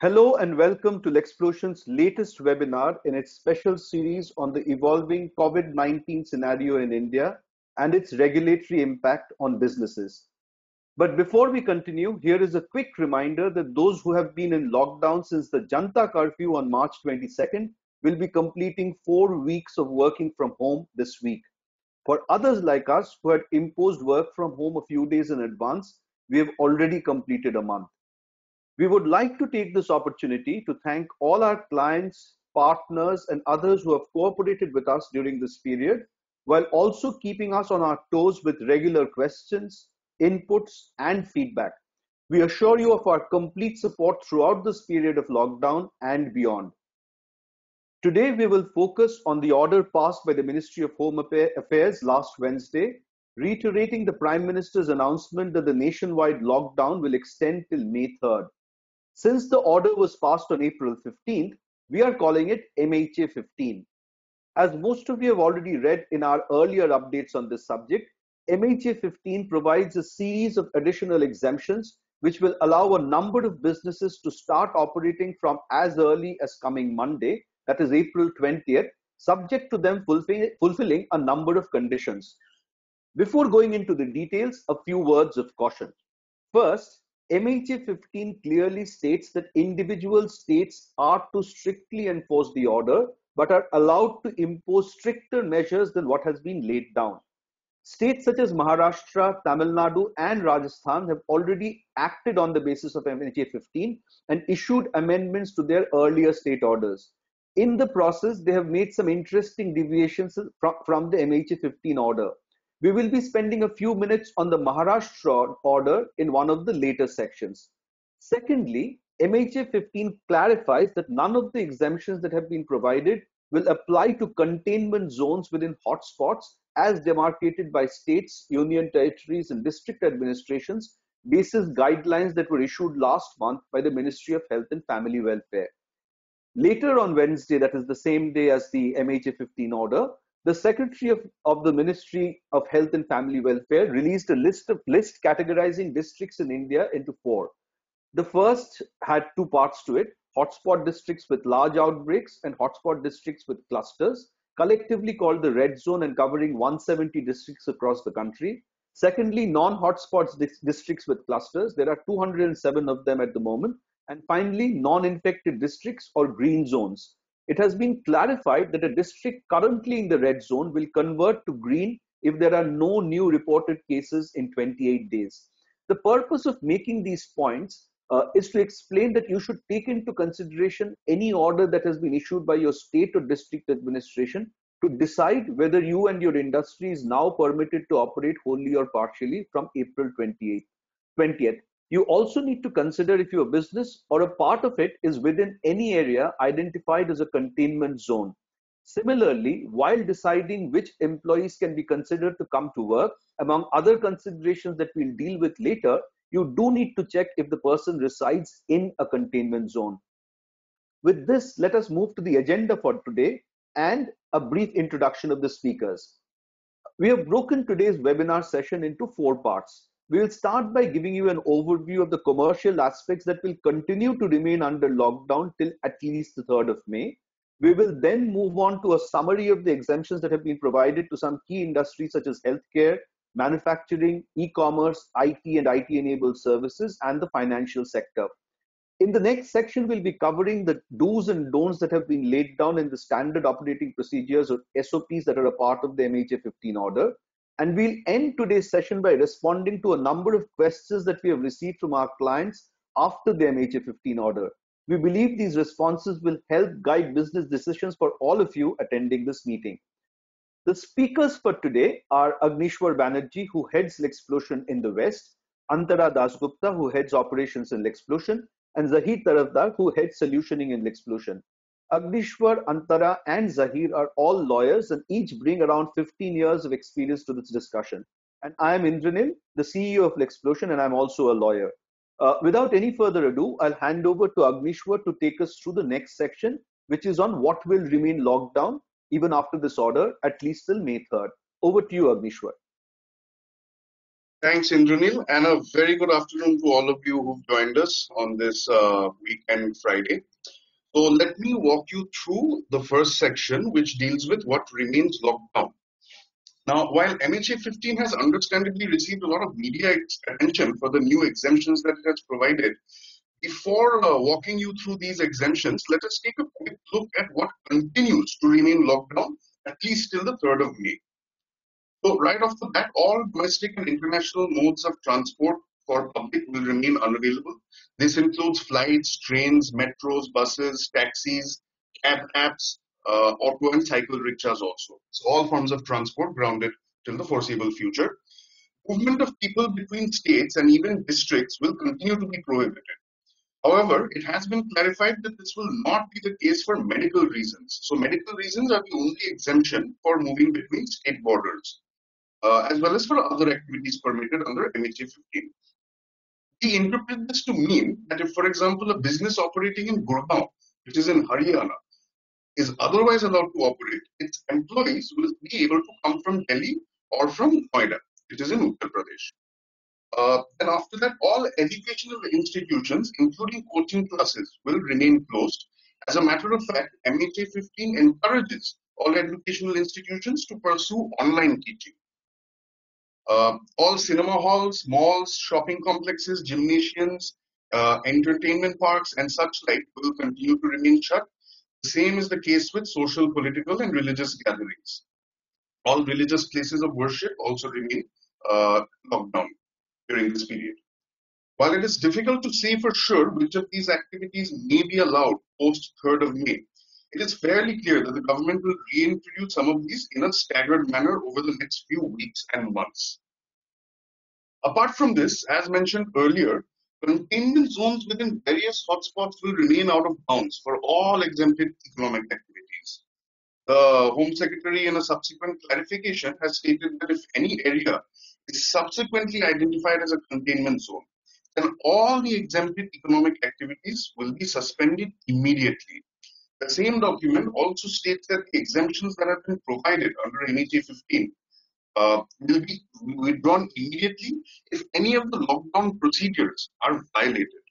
Hello and welcome to Lexplosion's latest webinar in its special series on the evolving COVID-19 scenario in India and its regulatory impact on businesses. But before we continue, here is a quick reminder that those who have been in lockdown since the Janta curfew on March 22nd will be completing four weeks of working from home this week. For others like us who had imposed work from home a few days in advance, we have already completed a month. We would like to take this opportunity to thank all our clients, partners, and others who have cooperated with us during this period, while also keeping us on our toes with regular questions, inputs, and feedback. We assure you of our complete support throughout this period of lockdown and beyond. Today, we will focus on the order passed by the Ministry of Home Affairs last Wednesday, reiterating the Prime Minister's announcement that the nationwide lockdown will extend till May 3rd. Since the order was passed on April 15th, we are calling it MHA 15. As most of you have already read in our earlier updates on this subject, MHA 15 provides a series of additional exemptions which will allow a number of businesses to start operating from as early as coming Monday that is April 20th, subject to them fulfilling a number of conditions. Before going into the details, a few words of caution. First, MHA 15 clearly states that individual states are to strictly enforce the order, but are allowed to impose stricter measures than what has been laid down. States such as Maharashtra, Tamil Nadu, and Rajasthan have already acted on the basis of MHA 15 and issued amendments to their earlier state orders in the process, they have made some interesting deviations from, the MHA 15 order. We will be spending a few minutes on the Maharashtra order in one of the later sections. Secondly, MHA 15 clarifies that none of the exemptions that have been provided will apply to containment zones within hotspots as demarcated by states, union territories, and district administrations basis guidelines that were issued last month by the Ministry of Health and Family Welfare. Later on Wednesday, that is the same day as the MHA 15 order, the Secretary of, of the Ministry of Health and Family Welfare released a list of list categorizing districts in India into four. The first had two parts to it, hotspot districts with large outbreaks and hotspot districts with clusters, collectively called the red zone and covering 170 districts across the country. Secondly, non-hotspots districts with clusters. There are 207 of them at the moment and finally, non-infected districts or green zones. It has been clarified that a district currently in the red zone will convert to green if there are no new reported cases in 28 days. The purpose of making these points uh, is to explain that you should take into consideration any order that has been issued by your state or district administration to decide whether you and your industry is now permitted to operate wholly or partially from April 28th, 20th. You also need to consider if your business or a part of it is within any area identified as a containment zone. Similarly, while deciding which employees can be considered to come to work, among other considerations that we'll deal with later, you do need to check if the person resides in a containment zone. With this, let us move to the agenda for today and a brief introduction of the speakers. We have broken today's webinar session into four parts. We will start by giving you an overview of the commercial aspects that will continue to remain under lockdown till at least the 3rd of May. We will then move on to a summary of the exemptions that have been provided to some key industries such as healthcare, manufacturing, e-commerce, IT and IT-enabled services, and the financial sector. In the next section, we'll be covering the do's and don'ts that have been laid down in the standard operating procedures or SOPs that are a part of the MHA 15 order. And we'll end today's session by responding to a number of questions that we have received from our clients after the MHA 15 order. We believe these responses will help guide business decisions for all of you attending this meeting. The speakers for today are Agnishwar Banerjee, who heads Lexplosion in the West, Antara Dasgupta, who heads operations in Lexplosion, and Zahid Tarafdar, who heads solutioning in Lexplosion. Agnishwar, Antara, and Zahir are all lawyers and each bring around 15 years of experience to this discussion. And I am Indranil, the CEO of Lexplosion, and I'm also a lawyer. Uh, without any further ado, I'll hand over to Agnishwar to take us through the next section, which is on what will remain locked down even after this order, at least till May 3rd. Over to you, Agnishwar. Thanks, Indranil, and a very good afternoon to all of you who've joined us on this uh, weekend Friday. So let me walk you through the first section, which deals with what remains locked down. Now, while MHA 15 has understandably received a lot of media attention for the new exemptions that it has provided, before uh, walking you through these exemptions, let us take a quick look at what continues to remain locked down, at least till the 3rd of May. So right off the bat, all domestic and international modes of transport for public will remain unavailable. This includes flights, trains, metros, buses, taxis, cab apps, uh, auto and cycle rickshaws also. So all forms of transport grounded till the foreseeable future. Movement of people between states and even districts will continue to be prohibited. However, it has been clarified that this will not be the case for medical reasons. So medical reasons are the only exemption for moving between state borders, uh, as well as for other activities permitted under MHA 15. We interpret this to mean that if, for example, a business operating in Gurgaon, which is in Haryana, is otherwise allowed to operate, its employees will be able to come from Delhi or from Noida, which is in Uttar Pradesh. Uh, and after that, all educational institutions, including coaching classes, will remain closed. As a matter of fact, MHA 15 encourages all educational institutions to pursue online teaching. Uh, all cinema halls, malls, shopping complexes, gymnasiums, uh, entertainment parks, and such like will continue to remain shut. The same is the case with social, political, and religious gatherings. All religious places of worship also remain uh, locked down during this period. While it is difficult to say for sure which of these activities may be allowed post 3rd of May, it is fairly clear that the government will reintroduce some of these in a staggered manner over the next few weeks and months. Apart from this, as mentioned earlier, containment zones within various hotspots will remain out of bounds for all exempted economic activities. The Home Secretary, in a subsequent clarification, has stated that if any area is subsequently identified as a containment zone, then all the exempted economic activities will be suspended immediately. The same document also states that the exemptions that have been provided under MHA 15 uh, will be withdrawn immediately if any of the lockdown procedures are violated.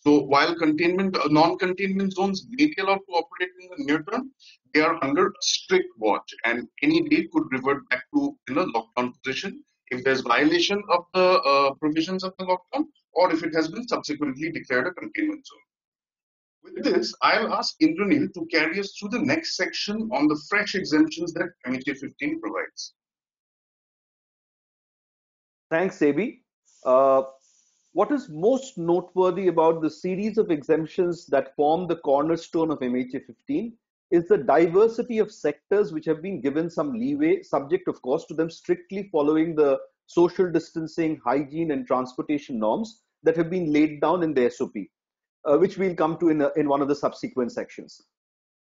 So while containment, uh, non-containment zones may be allowed to operate in the near term, they are under strict watch and any day could revert back to in a lockdown position if there's violation of the uh, provisions of the lockdown or if it has been subsequently declared a containment zone. With this, I'll ask Indranil to carry us through the next section on the fresh exemptions that MHA 15 provides. Thanks, AB. Uh, what is most noteworthy about the series of exemptions that form the cornerstone of MHA 15 is the diversity of sectors which have been given some leeway, subject, of course, to them strictly following the social distancing, hygiene, and transportation norms that have been laid down in the SOP, uh, which we'll come to in, a, in one of the subsequent sections.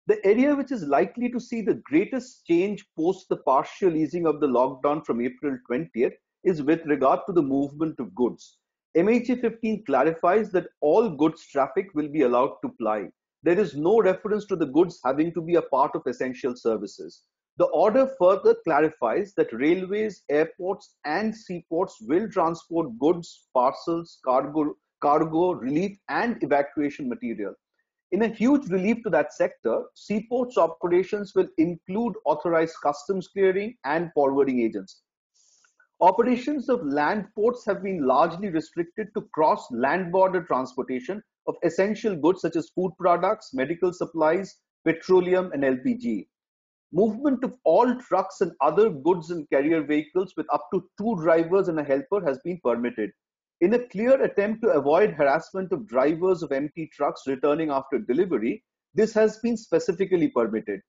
The area which is likely to see the greatest change post the partial easing of the lockdown from April 20th is with regard to the movement of goods. MHA 15 clarifies that all goods traffic will be allowed to ply there is no reference to the goods having to be a part of essential services. The order further clarifies that railways, airports, and seaports will transport goods, parcels, cargo, cargo, relief, and evacuation material. In a huge relief to that sector, seaports operations will include authorized customs clearing and forwarding agents. Operations of land ports have been largely restricted to cross land border transportation of essential goods such as food products, medical supplies, petroleum, and LPG. Movement of all trucks and other goods and carrier vehicles with up to two drivers and a helper has been permitted. In a clear attempt to avoid harassment of drivers of empty trucks returning after delivery, this has been specifically permitted.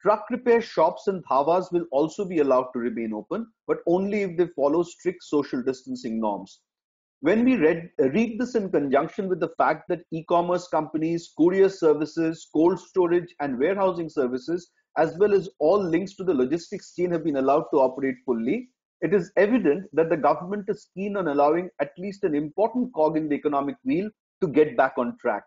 Truck repair shops and dhabas will also be allowed to remain open, but only if they follow strict social distancing norms. When we read, read this in conjunction with the fact that e-commerce companies, courier services, cold storage and warehousing services, as well as all links to the logistics chain have been allowed to operate fully, it is evident that the government is keen on allowing at least an important cog in the economic wheel to get back on track.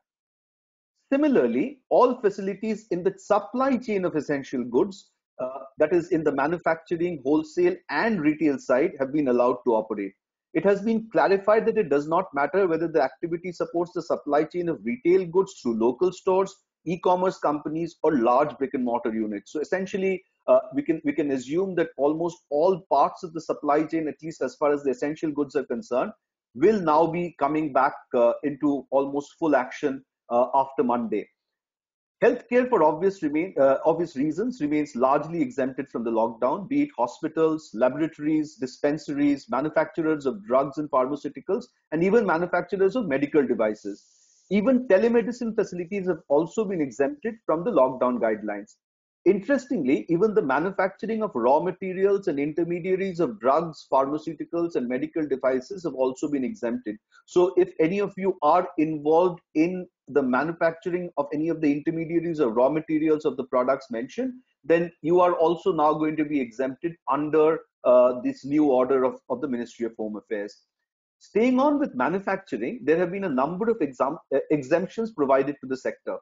Similarly, all facilities in the supply chain of essential goods, uh, that is in the manufacturing, wholesale and retail side have been allowed to operate. it has been clarified that it does not matter whether the activity supports the supply chain of retail goods through local stores, e-commerce companies, or large brick and mortar units. So essentially, uh, we can we can assume that almost all parts of the supply chain, at least as far as the essential goods are concerned, will now be coming back uh, into almost full action uh, after Monday. Healthcare, for obvious, remain, uh, obvious reasons, remains largely exempted from the lockdown, be it hospitals, laboratories, dispensaries, manufacturers of drugs and pharmaceuticals, and even manufacturers of medical devices. Even telemedicine facilities have also been exempted from the lockdown guidelines. Interestingly, even the manufacturing of raw materials and intermediaries of drugs, pharmaceuticals, and medical devices have also been exempted. So, if any of you are involved in the manufacturing of any of the intermediaries or raw materials of the products mentioned, then you are also now going to be exempted under uh, this new order of, of the Ministry of Home Affairs. Staying on with manufacturing, there have been a number of exam- uh, exemptions provided to the sector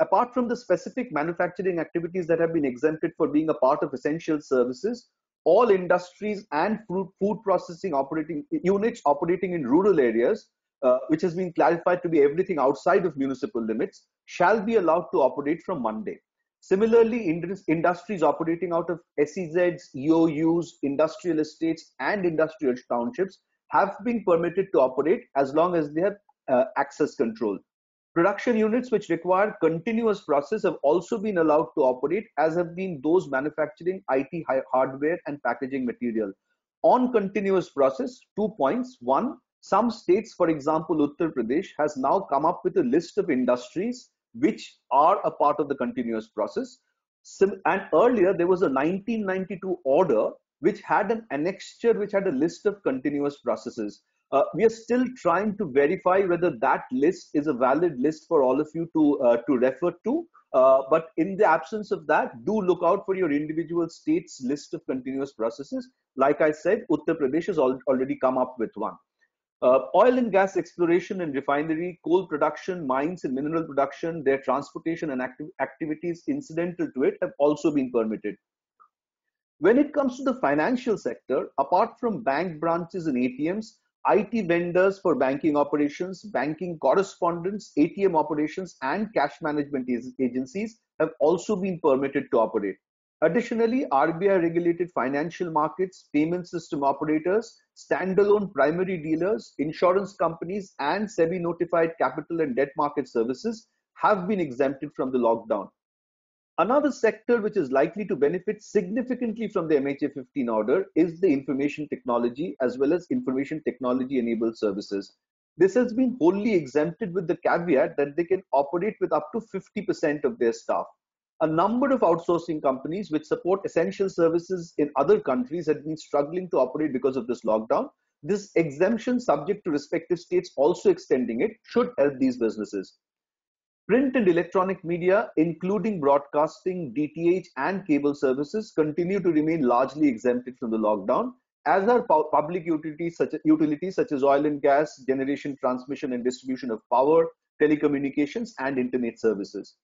apart from the specific manufacturing activities that have been exempted for being a part of essential services, all industries and food, food processing operating units operating in rural areas, uh, which has been clarified to be everything outside of municipal limits, shall be allowed to operate from Monday. Similarly, industries operating out of SEZs, EOUs, industrial estates, and industrial townships have been permitted to operate as long as they have uh, access control. Production units which require continuous process have also been allowed to operate, as have been those manufacturing IT hardware and packaging material. On continuous process, two points. One, some states, for example, Uttar Pradesh, has now come up with a list of industries which are a part of the continuous process. And earlier, there was a 1992 order which had an annexure which had a list of continuous processes. Uh, we are still trying to verify whether that list is a valid list for all of you to uh, to refer to. Uh, but in the absence of that, do look out for your individual states list of continuous processes. Like I said, Uttar Pradesh has al already come up with one. Uh, oil and gas exploration and refinery, coal production, mines and mineral production, their transportation and acti activities incidental to it have also been permitted. When it comes to the financial sector, apart from bank branches and ATMs, IT vendors for banking operations, banking correspondents, ATM operations, and cash management agencies have also been permitted to operate. Additionally, RBI regulated financial markets, payment system operators, standalone primary dealers, insurance companies, and SEBI notified capital and debt market services have been exempted from the lockdown. Another sector which is likely to benefit significantly from the MHA 15 order is the information technology as well as information technology enabled services. This has been wholly exempted with the caveat that they can operate with up to 50% of their staff. A number of outsourcing companies which support essential services in other countries have been struggling to operate because of this lockdown. This exemption, subject to respective states also extending it, should help these businesses. Print and electronic media, including broadcasting, DTH, and cable services, continue to remain largely exempted from the lockdown, as are public utilities such, utilities such as oil and gas, generation, transmission, and distribution of power, telecommunications, and internet services.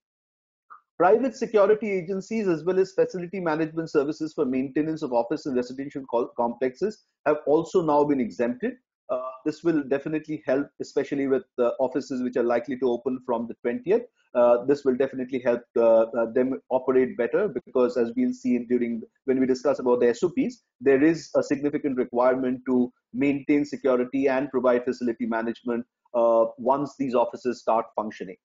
Private security agencies, as well as facility management services for maintenance of office and residential complexes, have also now been exempted uh, this will definitely help, especially with the offices which are likely to open from the 20th. Uh, this will definitely help uh, uh, them operate better because, as we'll see during when we discuss about the SOPs, there is a significant requirement to maintain security and provide facility management uh, once these offices start functioning.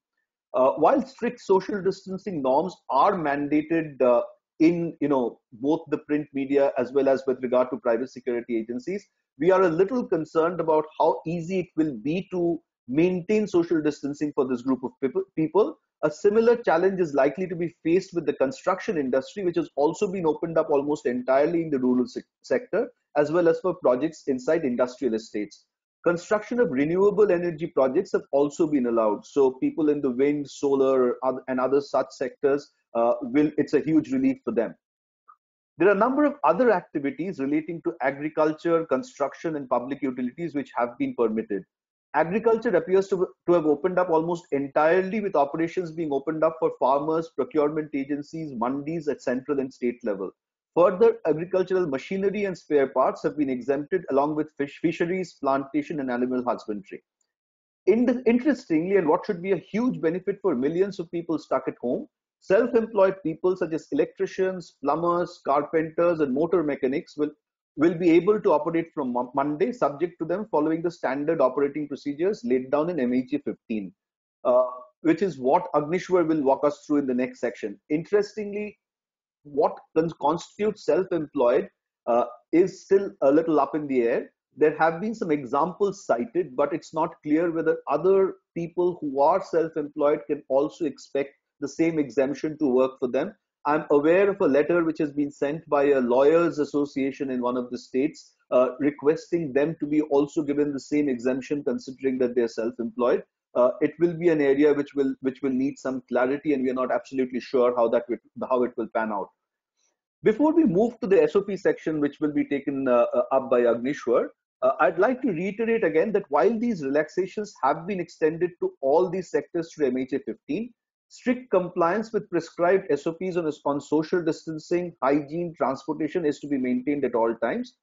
while strict social distancing norms are mandated in you know both the print media as well as with regard to private security agencies we are a little concerned about how easy it will be to maintain social distancing for this group of people. A similar challenge is likely to be faced with the construction industry, which has also been opened up almost entirely in the rural se sector, as well as for projects inside industrial estates. Construction of renewable energy projects have also been allowed. So people in the wind, solar, and other such sectors uh, will, it's a huge relief for them. There are a number of other activities relating to agriculture, construction, and public utilities which have been permitted. Agriculture appears to, to have opened up almost entirely with operations being opened up for farmers, procurement agencies, mandis at central and state level. Further, agricultural machinery and spare parts have been exempted along with fish, fisheries, plantation and animal husbandry. In interestingly, and what should be a huge benefit for millions of people stuck at home, self-employed people such as electricians, plumbers, carpenters and motor mechanics will, will be able to operate from Monday subject to them following the standard operating procedures laid down in MHA 15, uh, which is what Agnishwar will walk us through in the next section. Interestingly, what constitutes self-employed uh, is still a little up in the air. There have been some examples cited, but it's not clear whether other people who are self-employed can also expect the same exemption to work for them. I'm aware of a letter which has been sent by a lawyers association in one of the states uh, requesting them to be also given the same exemption considering that they're self-employed. Uh, it will be an area which will which will need some clarity and we are not absolutely sure how that how it will pan out. Before we move to the SOP section, which will be taken uh, uh, up by Agnishwar, uh, I'd like to reiterate again that while these relaxations have been extended to all these sectors through MHA 15, strict compliance with prescribed SOPs on, on social distancing, hygiene, transportation is to be maintained at all times.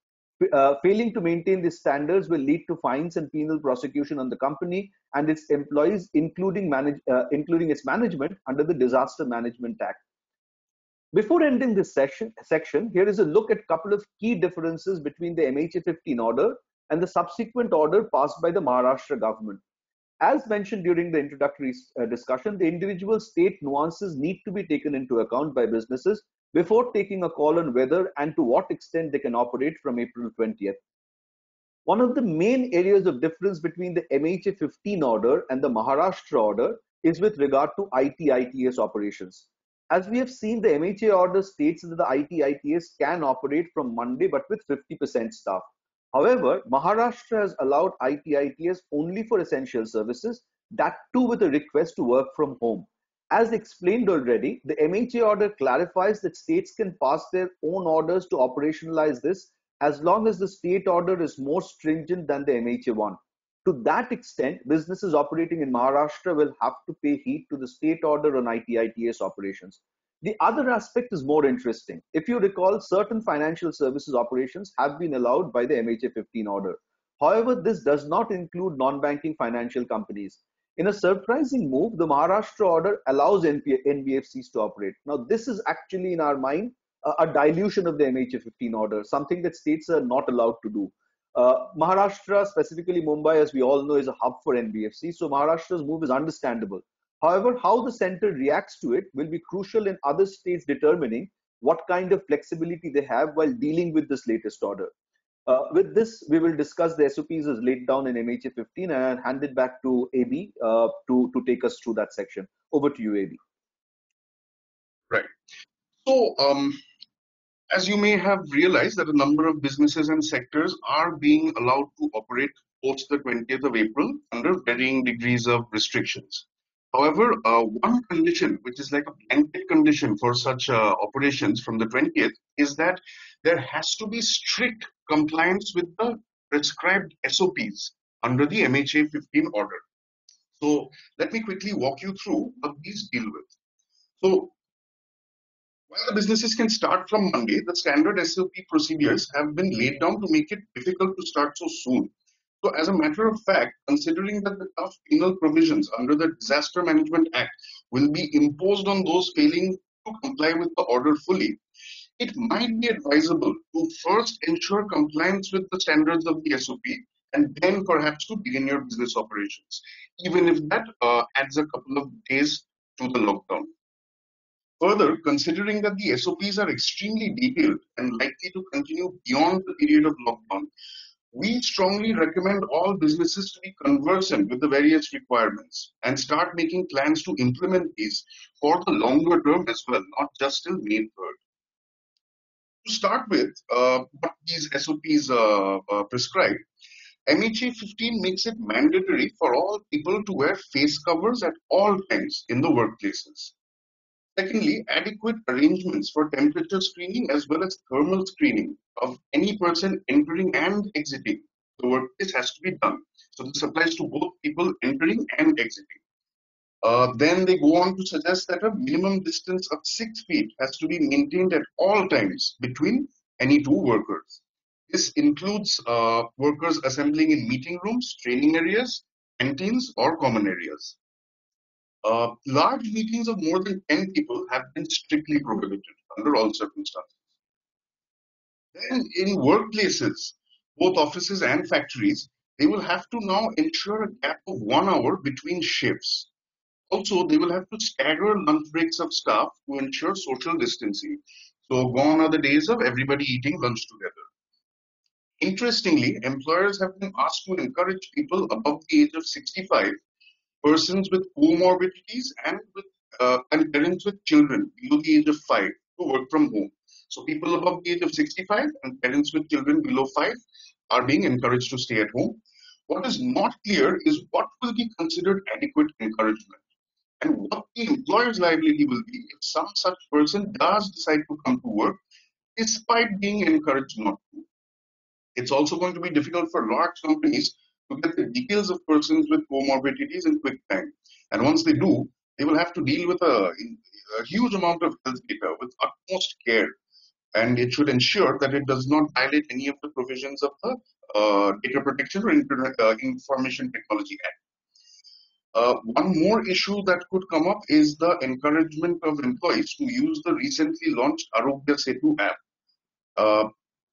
Uh, failing to maintain these standards will lead to fines and penal prosecution on the company and its employees, including, manage, uh, including its management under the Disaster Management Act. Before ending this section, section, here is a look at a couple of key differences between the MHA 15 order and the subsequent order passed by the Maharashtra government. As mentioned during the introductory uh, discussion, the individual state nuances need to be taken into account by businesses before taking a call on whether and to what extent they can operate from April 20th. One of the main areas of difference between the MHA 15 order and the Maharashtra order is with regard to IT ITS operations. As we have seen, the MHA order states that the IT ITS can operate from Monday but with 50% staff. However, Maharashtra has allowed IT ITS only for essential services, that too with a request to work from home. As explained already, the MHA order clarifies that states can pass their own orders to operationalize this as long as the state order is more stringent than the MHA one. To that extent, businesses operating in Maharashtra will have to pay heed to the state order on IT ITS operations. The other aspect is more interesting. If you recall, certain financial services operations have been allowed by the MHA 15 order. However, this does not include non-banking financial companies. In a surprising move, the Maharashtra order allows NBFCs to operate. Now, this is actually in our mind a, a dilution of the MHA 15 order, something that states are not allowed to do. Uh, Maharashtra, specifically Mumbai, as we all know, is a hub for NBFC. So Maharashtra's move is understandable. However, how the center reacts to it will be crucial in other states determining what kind of flexibility they have while dealing with this latest order. Uh, with this, we will discuss the SOPs as laid down in MHA 15 and hand it back to AB uh, to, to take us through that section. Over to you, AB. Right. So, um, as you may have realized that a number of businesses and sectors are being allowed to operate post the 20th of April under varying degrees of restrictions. However, uh, one condition, which is like a blanket condition for such uh, operations from the 20th, is that there has to be strict compliance with the prescribed SOPs under the MHA 15 order. So let me quickly walk you through what these deal with. So while the businesses can start from Monday, the standard SOP procedures have been laid down to make it difficult to start so soon. So as a matter of fact, considering that the tough penal provisions under the Disaster Management Act will be imposed on those failing to comply with the order fully, it might be advisable to first ensure compliance with the standards of the SOP and then perhaps to begin your business operations, even if that uh, adds a couple of days to the lockdown. Further, considering that the SOPs are extremely detailed and likely to continue beyond the period of lockdown, we strongly recommend all businesses to be conversant with the various requirements and start making plans to implement these for the longer term as well, not just till May 3rd. To start with, uh, what these SOPs uh, uh, prescribe, MHA 15 makes it mandatory for all people to wear face covers at all times in the workplaces. Secondly, adequate arrangements for temperature screening as well as thermal screening of any person entering and exiting the workplace has to be done. So this applies to both people entering and exiting. Uh, then they go on to suggest that a minimum distance of six feet has to be maintained at all times between any two workers. This includes uh, workers assembling in meeting rooms, training areas, canteens, or common areas. Uh, large meetings of more than 10 people have been strictly prohibited under all circumstances. Then in workplaces, both offices and factories, they will have to now ensure a gap of one hour between shifts. Also, they will have to stagger lunch breaks of staff to ensure social distancing. So gone are the days of everybody eating lunch together. Interestingly, employers have been asked to encourage people above the age of 65, persons with comorbidities and with uh, and parents with children below the age of 5 to work from home. So people above the age of 65 and parents with children below 5 are being encouraged to stay at home. What is not clear is what will be considered adequate encouragement and what the employer's liability will be if some such person does decide to come to work despite being encouraged not to. It's also going to be difficult for large companies to get the details of persons with comorbidities in quick time. And once they do, they will have to deal with a, a huge amount of health data with utmost care. And it should ensure that it does not violate any of the provisions of the uh, Data Protection or Internet, uh, Information Technology Act. Uh, one more issue that could come up is the encouragement of employees to use the recently launched Aarogya Setu app, uh,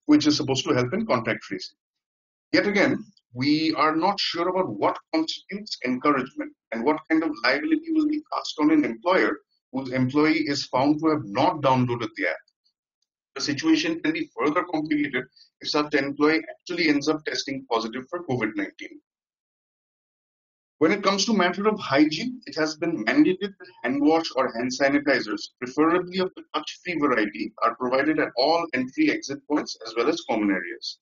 which is supposed to help in contact tracing. Yet again, we are not sure about what constitutes encouragement and what kind of liability will be cast on an employer whose employee is found to have not downloaded the app. The situation can be further complicated if such employee actually ends up testing positive for COVID-19. When it comes to matter of hygiene, it has been mandated that hand wash or hand sanitizers, preferably of the touch-free variety, are provided at all entry-exit points as well as common areas.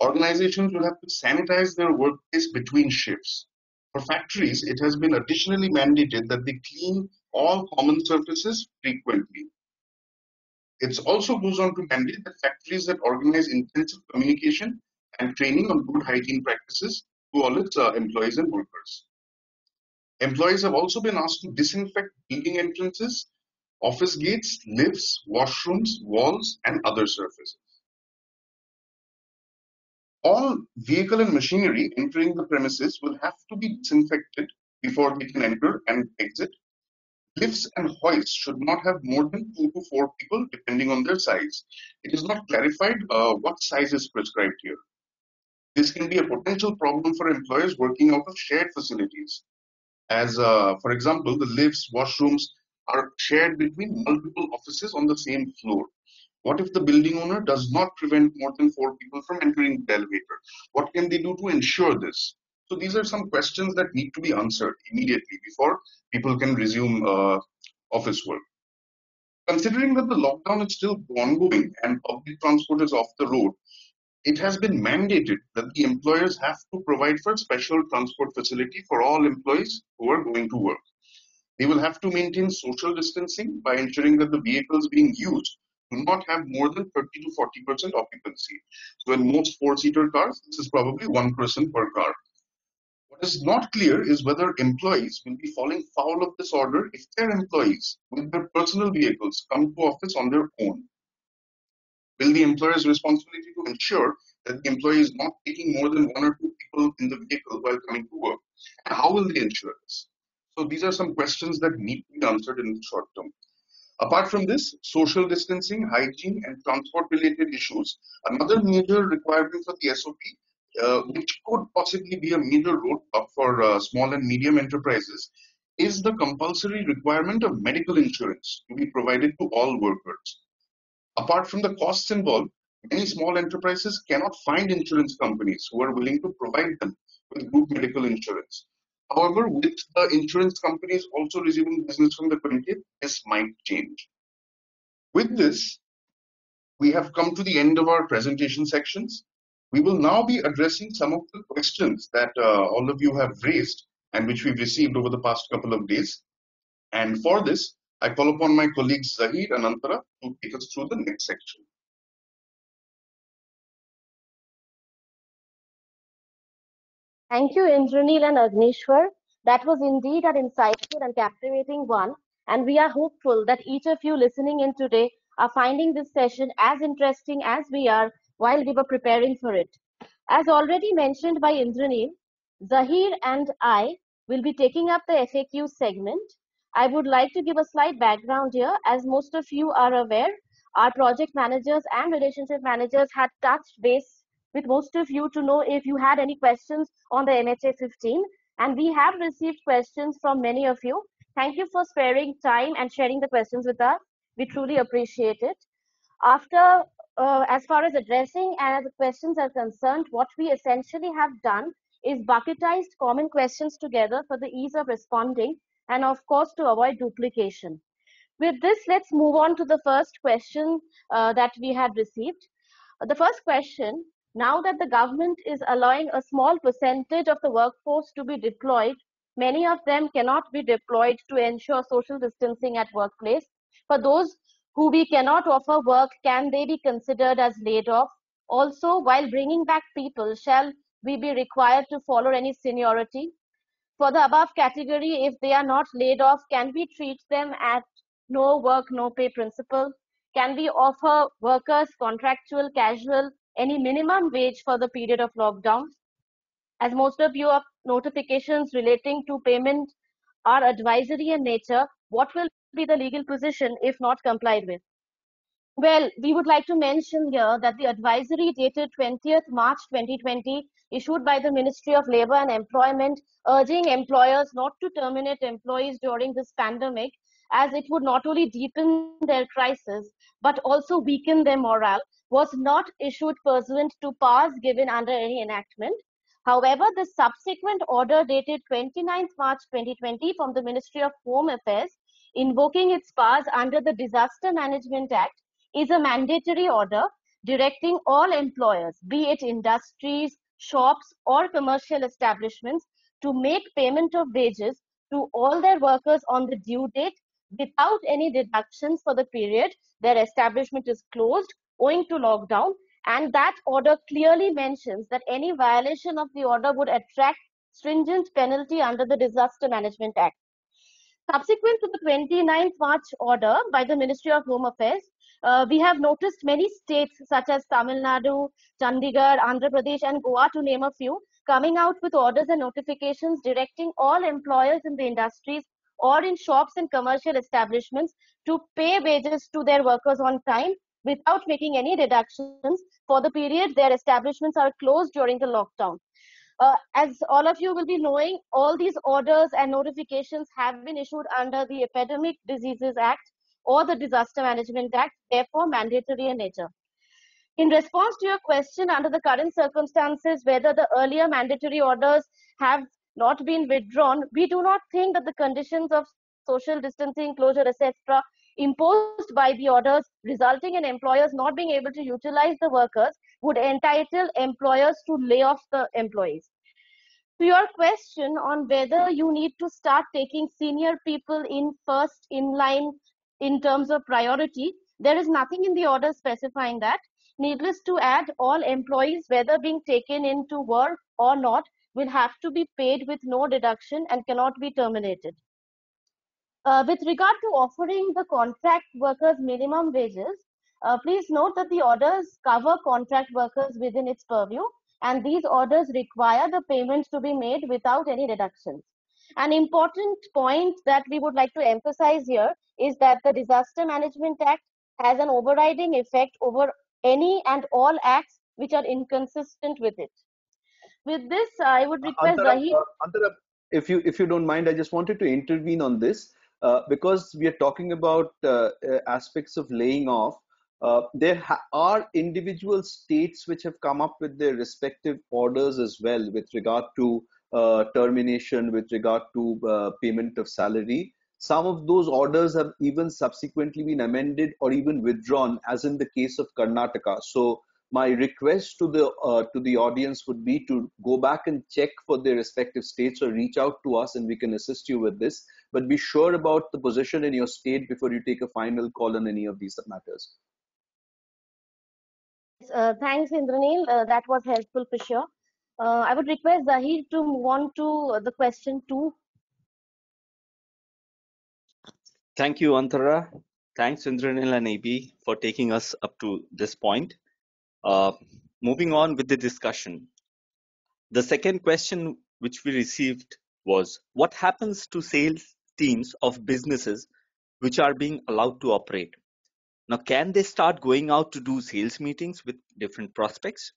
Organizations will have to sanitize their workplace between shifts. For factories, it has been additionally mandated that they clean all common surfaces frequently. It also goes on to mandate that factories that organize intensive communication and training on good hygiene practices to all its uh, employees and workers. Employees have also been asked to disinfect building entrances, office gates, lifts, washrooms, walls, and other surfaces. All vehicle and machinery entering the premises will have to be disinfected before they can enter and exit. Lifts and hoists should not have more than two to four people depending on their size. It is not clarified uh, what size is prescribed here. This can be a potential problem for employers working out of shared facilities. As, uh, for example, the lifts, washrooms are shared between multiple offices on the same floor. What if the building owner does not prevent more than four people from entering the elevator? What can they do to ensure this? So these are some questions that need to be answered immediately before people can resume uh, office work. Considering that the lockdown is still ongoing and public transport is off the road, it has been mandated that the employers have to provide for special transport facility for all employees who are going to work. They will have to maintain social distancing by ensuring that the vehicles being used do not have more than 30 to 40% occupancy. So in most four-seater cars, this is probably one person per car. What is not clear is whether employees will be falling foul of this order if their employees with their personal vehicles come to office on their own will the employer's responsibility to ensure that the employee is not taking more than one or two people in the vehicle while coming to work? And how will they ensure this? So these are some questions that need to be answered in the short term. Apart from this, social distancing, hygiene, and transport related issues, another major requirement for the SOP, uh, which could possibly be a major roadblock for uh, small and medium enterprises, is the compulsory requirement of medical insurance to be provided to all workers. Apart from the costs involved, many small enterprises cannot find insurance companies who are willing to provide them with group medical insurance. However, with the insurance companies also receiving business from the 20th, this might change. With this, we have come to the end of our presentation sections. We will now be addressing some of the questions that uh, all of you have raised and which we've received over the past couple of days. And for this, I call upon my colleagues Zahir and Antara to take us through the next section. Thank you, Indranil and Agnishwar. That was indeed an insightful and captivating one, and we are hopeful that each of you listening in today are finding this session as interesting as we are while we were preparing for it. As already mentioned by Indranil, Zahir and I will be taking up the FAQ segment. I would like to give a slight background here. As most of you are aware, our project managers and relationship managers had touched base with most of you to know if you had any questions on the MHA 15. And we have received questions from many of you. Thank you for sparing time and sharing the questions with us. We truly appreciate it. After, uh, as far as addressing and the questions are concerned, what we essentially have done is bucketized common questions together for the ease of responding and of course to avoid duplication. With this, let's move on to the first question uh, that we had received. The first question, now that the government is allowing a small percentage of the workforce to be deployed, many of them cannot be deployed to ensure social distancing at workplace. For those who we cannot offer work, can they be considered as laid off? Also, while bringing back people, shall we be required to follow any seniority? For the above category, if they are not laid off, can we treat them at no work, no pay principle? Can we offer workers contractual, casual, any minimum wage for the period of lockdown? As most of your notifications relating to payment are advisory in nature, what will be the legal position if not complied with? Well, we would like to mention here that the advisory dated 20th March 2020 issued by the Ministry of Labour and Employment urging employers not to terminate employees during this pandemic as it would not only deepen their crisis but also weaken their morale was not issued pursuant to powers given under any enactment. However, the subsequent order dated 29th March 2020 from the Ministry of Home Affairs invoking its powers under the Disaster Management Act is a mandatory order directing all employers, be it industries, shops, or commercial establishments, to make payment of wages to all their workers on the due date without any deductions for the period their establishment is closed owing to lockdown. And that order clearly mentions that any violation of the order would attract stringent penalty under the Disaster Management Act. Subsequent to the 29th March order by the Ministry of Home Affairs, uh, we have noticed many states such as Tamil Nadu, Chandigarh, Andhra Pradesh, and Goa, to name a few, coming out with orders and notifications directing all employers in the industries or in shops and commercial establishments to pay wages to their workers on time without making any deductions for the period their establishments are closed during the lockdown. Uh, as all of you will be knowing, all these orders and notifications have been issued under the Epidemic Diseases Act or the Disaster Management Act, therefore mandatory in nature. In response to your question, under the current circumstances, whether the earlier mandatory orders have not been withdrawn, we do not think that the conditions of social distancing, closure, etc., imposed by the orders resulting in employers not being able to utilize the workers would entitle employers to lay off the employees. To your question on whether you need to start taking senior people in first in line in terms of priority, there is nothing in the order specifying that. Needless to add, all employees, whether being taken into work or not, will have to be paid with no deduction and cannot be terminated. Uh, with regard to offering the contract workers minimum wages, uh, please note that the orders cover contract workers within its purview and these orders require the payments to be made without any deductions. An important point that we would like to emphasize here is that the Disaster Management Act has an overriding effect over any and all acts which are inconsistent with it. With this, I would request Antara, Zahid. uh, Antara, if you if you don't mind, I just wanted to intervene on this uh, because we are talking about uh, uh, aspects of laying off. Uh, there ha- are individual states which have come up with their respective orders as well with regard to uh, termination, with regard to uh, payment of salary. Some of those orders have even subsequently been amended or even withdrawn, as in the case of Karnataka. So my request to the uh, to the audience would be to go back and check for their respective states or reach out to us and we can assist you with this but be sure about the position in your state before you take a final call on any of these matters Uh, thanks, Indranil. Uh, that was helpful for sure. Uh, I would request Zahid to move on to the question two. Thank you, Antara. Thanks, Indranil and AB, for taking us up to this point. Uh, moving on with the discussion. The second question which we received was what happens to sales teams of businesses which are being allowed to operate? Now, can they start going out to do sales meetings with different prospects?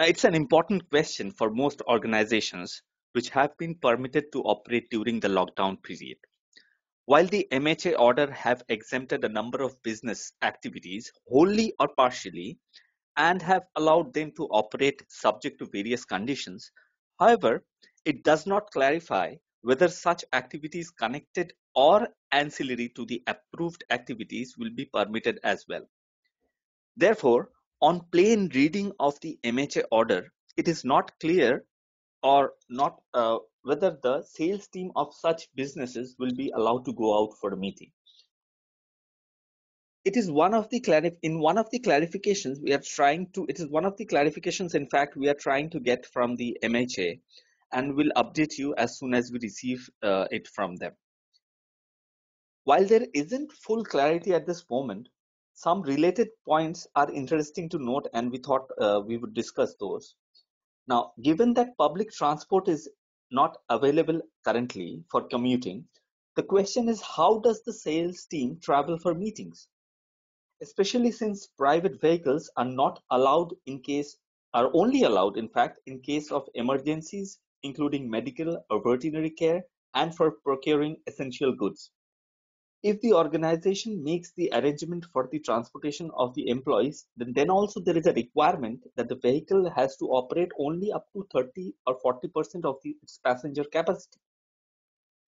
Uh, it's an important question for most organizations which have been permitted to operate during the lockdown period. While the MHA order have exempted a number of business activities wholly or partially and have allowed them to operate subject to various conditions, however, it does not clarify whether such activities connected or ancillary to the approved activities will be permitted as well. Therefore, on plain reading of the MHA order, it is not clear or not uh, whether the sales team of such businesses will be allowed to go out for a meeting. It is one of the clarif- in one of the clarifications we are trying to it is one of the clarifications in fact we are trying to get from the MHA and will update you as soon as we receive uh, it from them. While there isn't full clarity at this moment, some related points are interesting to note and we thought uh, we would discuss those. Now, given that public transport is not available currently for commuting, the question is how does the sales team travel for meetings? Especially since private vehicles are not allowed in case, are only allowed in fact in case of emergencies, including medical or veterinary care and for procuring essential goods. If the organization makes the arrangement for the transportation of the employees, then, then also there is a requirement that the vehicle has to operate only up to 30 or 40% of the, its passenger capacity.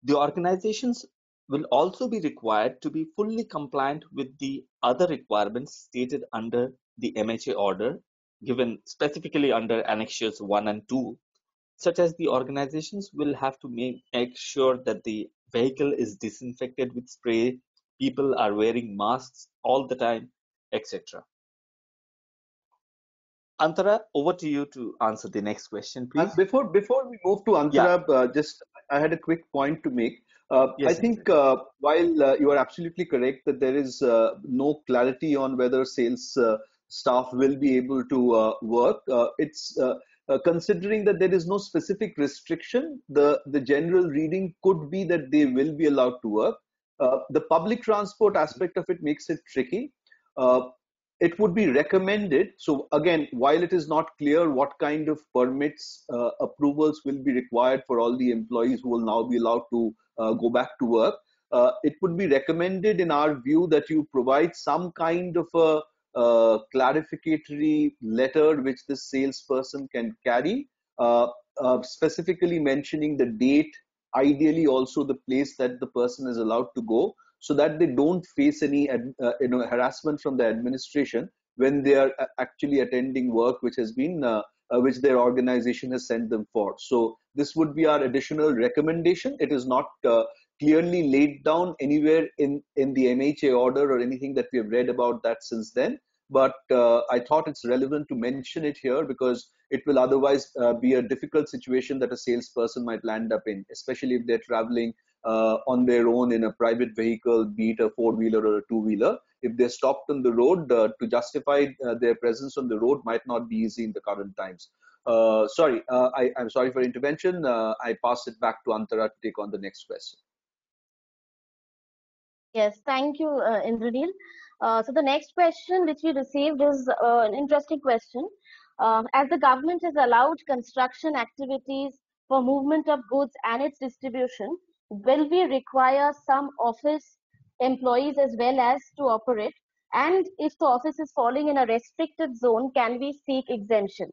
The organizations will also be required to be fully compliant with the other requirements stated under the MHA order, given specifically under Annexures 1 and 2, such as the organizations will have to make, make sure that the vehicle is disinfected with spray, people are wearing masks all the time, etc. Antara, over to you to answer the next question, Uh, please. before before we move to Antara, uh, just I had a quick point to make. Uh, I think uh, while uh, you are absolutely correct that there is uh, no clarity on whether sales uh, staff will be able to uh, work, uh, it's uh, uh, considering that there is no specific restriction. The the general reading could be that they will be allowed to work. Uh, the public transport aspect of it makes it tricky. Uh, it would be recommended. So again, while it is not clear what kind of permits, uh, approvals will be required for all the employees who will now be allowed to go back to work, uh, it would be recommended in our view that you provide some kind of a uh, clarificatory letter which the salesperson can carry, uh, uh, specifically mentioning the date, ideally also the place that the person is allowed to go, so that they don't face any uh, you know harassment from the administration when they are actually attending work which has been uh, which their organization has sent them for. So this would be our additional recommendation. It is not uh, clearly laid down anywhere in in the mha order or anything that we have read about that since then. But uh, i thought it's relevant to mention it here because it will otherwise uh, be a difficult situation that a salesperson might land up in especially if they're traveling uh, on their own in a private vehicle, be it a four wheeler or a two wheeler. If they're stopped on the road, uh, to justify uh, their presence on the road might not be easy in the current times. Uh, sorry, uh, I, I'm sorry for intervention. Uh, I pass it back to Antara to take on the next question. Yes, thank you, uh, Indranil. Uh, so the next question which we received is an interesting question. As the government has allowed construction activities for movement of goods and its distribution, will we require some office employees as well as to operate? And if the office is falling in a restricted zone, can we seek exemption?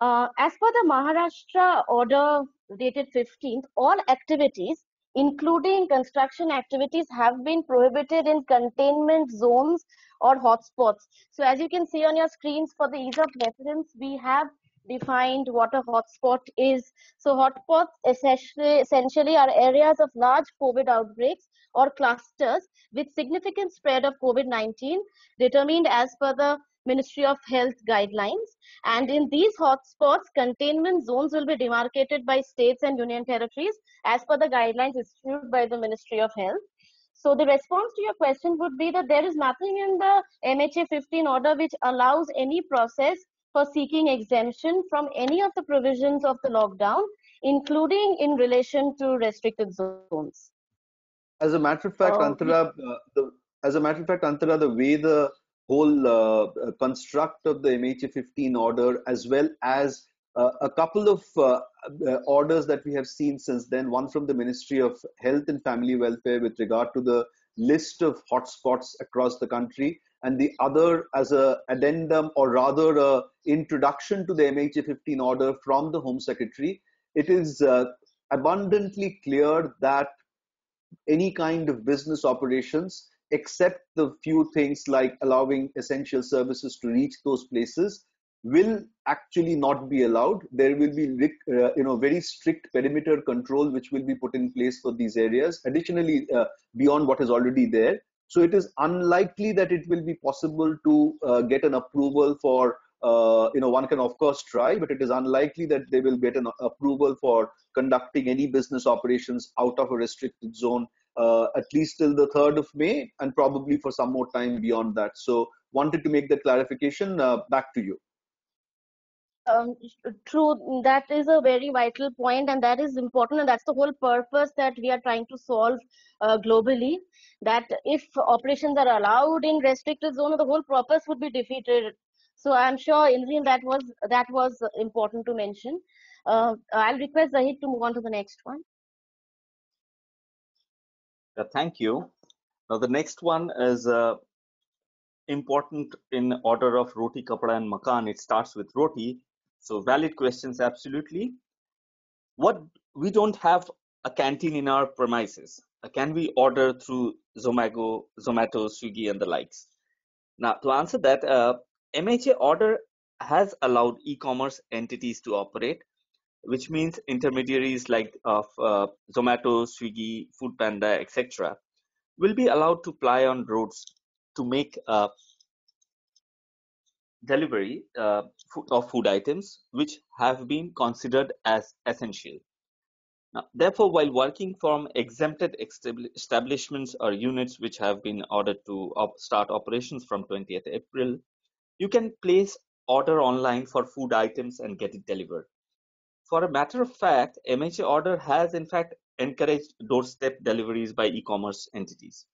Uh, as per the Maharashtra order dated 15th, all activities, including construction activities, have been prohibited in containment zones or hotspots. So, as you can see on your screens, for the ease of reference, we have defined what a hotspot is. So, hotspots essentially, essentially are areas of large COVID outbreaks or clusters with significant spread of COVID 19 determined as per the Ministry of Health guidelines. And in these hotspots, containment zones will be demarcated by states and union territories as per the guidelines issued by the Ministry of Health. So the response to your question would be that there is nothing in the MHA 15 order which allows any process for seeking exemption from any of the provisions of the lockdown, including in relation to restricted zones. As a matter of fact, Uh, Antara, uh, the, as a matter of fact, Antara, the way the whole uh, uh, construct of the MHA 15 order, as well as uh, a couple of uh, uh, orders that we have seen since then, one from the Ministry of Health and Family Welfare with regard to the list of hotspots across the country, and the other as a addendum or rather a introduction to the MHA 15 order from the Home Secretary. It is uh, abundantly clear that any kind of business operations except the few things like allowing essential services to reach those places will actually not be allowed. There will be uh, you know very strict perimeter control which will be put in place for these areas. Additionally uh, beyond what is already there. So it is unlikely that it will be possible to uh, get an approval for uh, you know one can of course try but it is unlikely that they will get an approval for conducting any business operations out of a restricted zone uh, at least till the 3rd of May and probably for some more time beyond that. So, wanted to make that clarification. Uh, back to you. Um, true, that is a very vital point, and that is important, and that's the whole purpose that we are trying to solve uh, globally. That if operations are allowed in restricted zone, the whole purpose would be defeated. So I'm sure, Indranil, that was that was important to mention. Uh, I'll request Zahir to move on to the next one. Thank you. Now the next one is uh, important in order of roti, kapda, and makan. It starts with roti. So valid questions, absolutely. What we don't have a canteen in our premises. Uh, can we order through Zomago, Zomato, Swiggy, and the likes? Now to answer that, uh, MHA order has allowed e-commerce entities to operate which means intermediaries like of uh, Zomato, Swiggy, Foodpanda, etc., will be allowed to ply on roads to make uh, delivery uh, of food items which have been considered as essential. Now, therefore, while working from exempted establishments or units which have been ordered to op start operations from 20th April, you can place order online for food items and get it delivered. For a matter of fact, MHA order has in fact encouraged doorstep deliveries by e-commerce entities.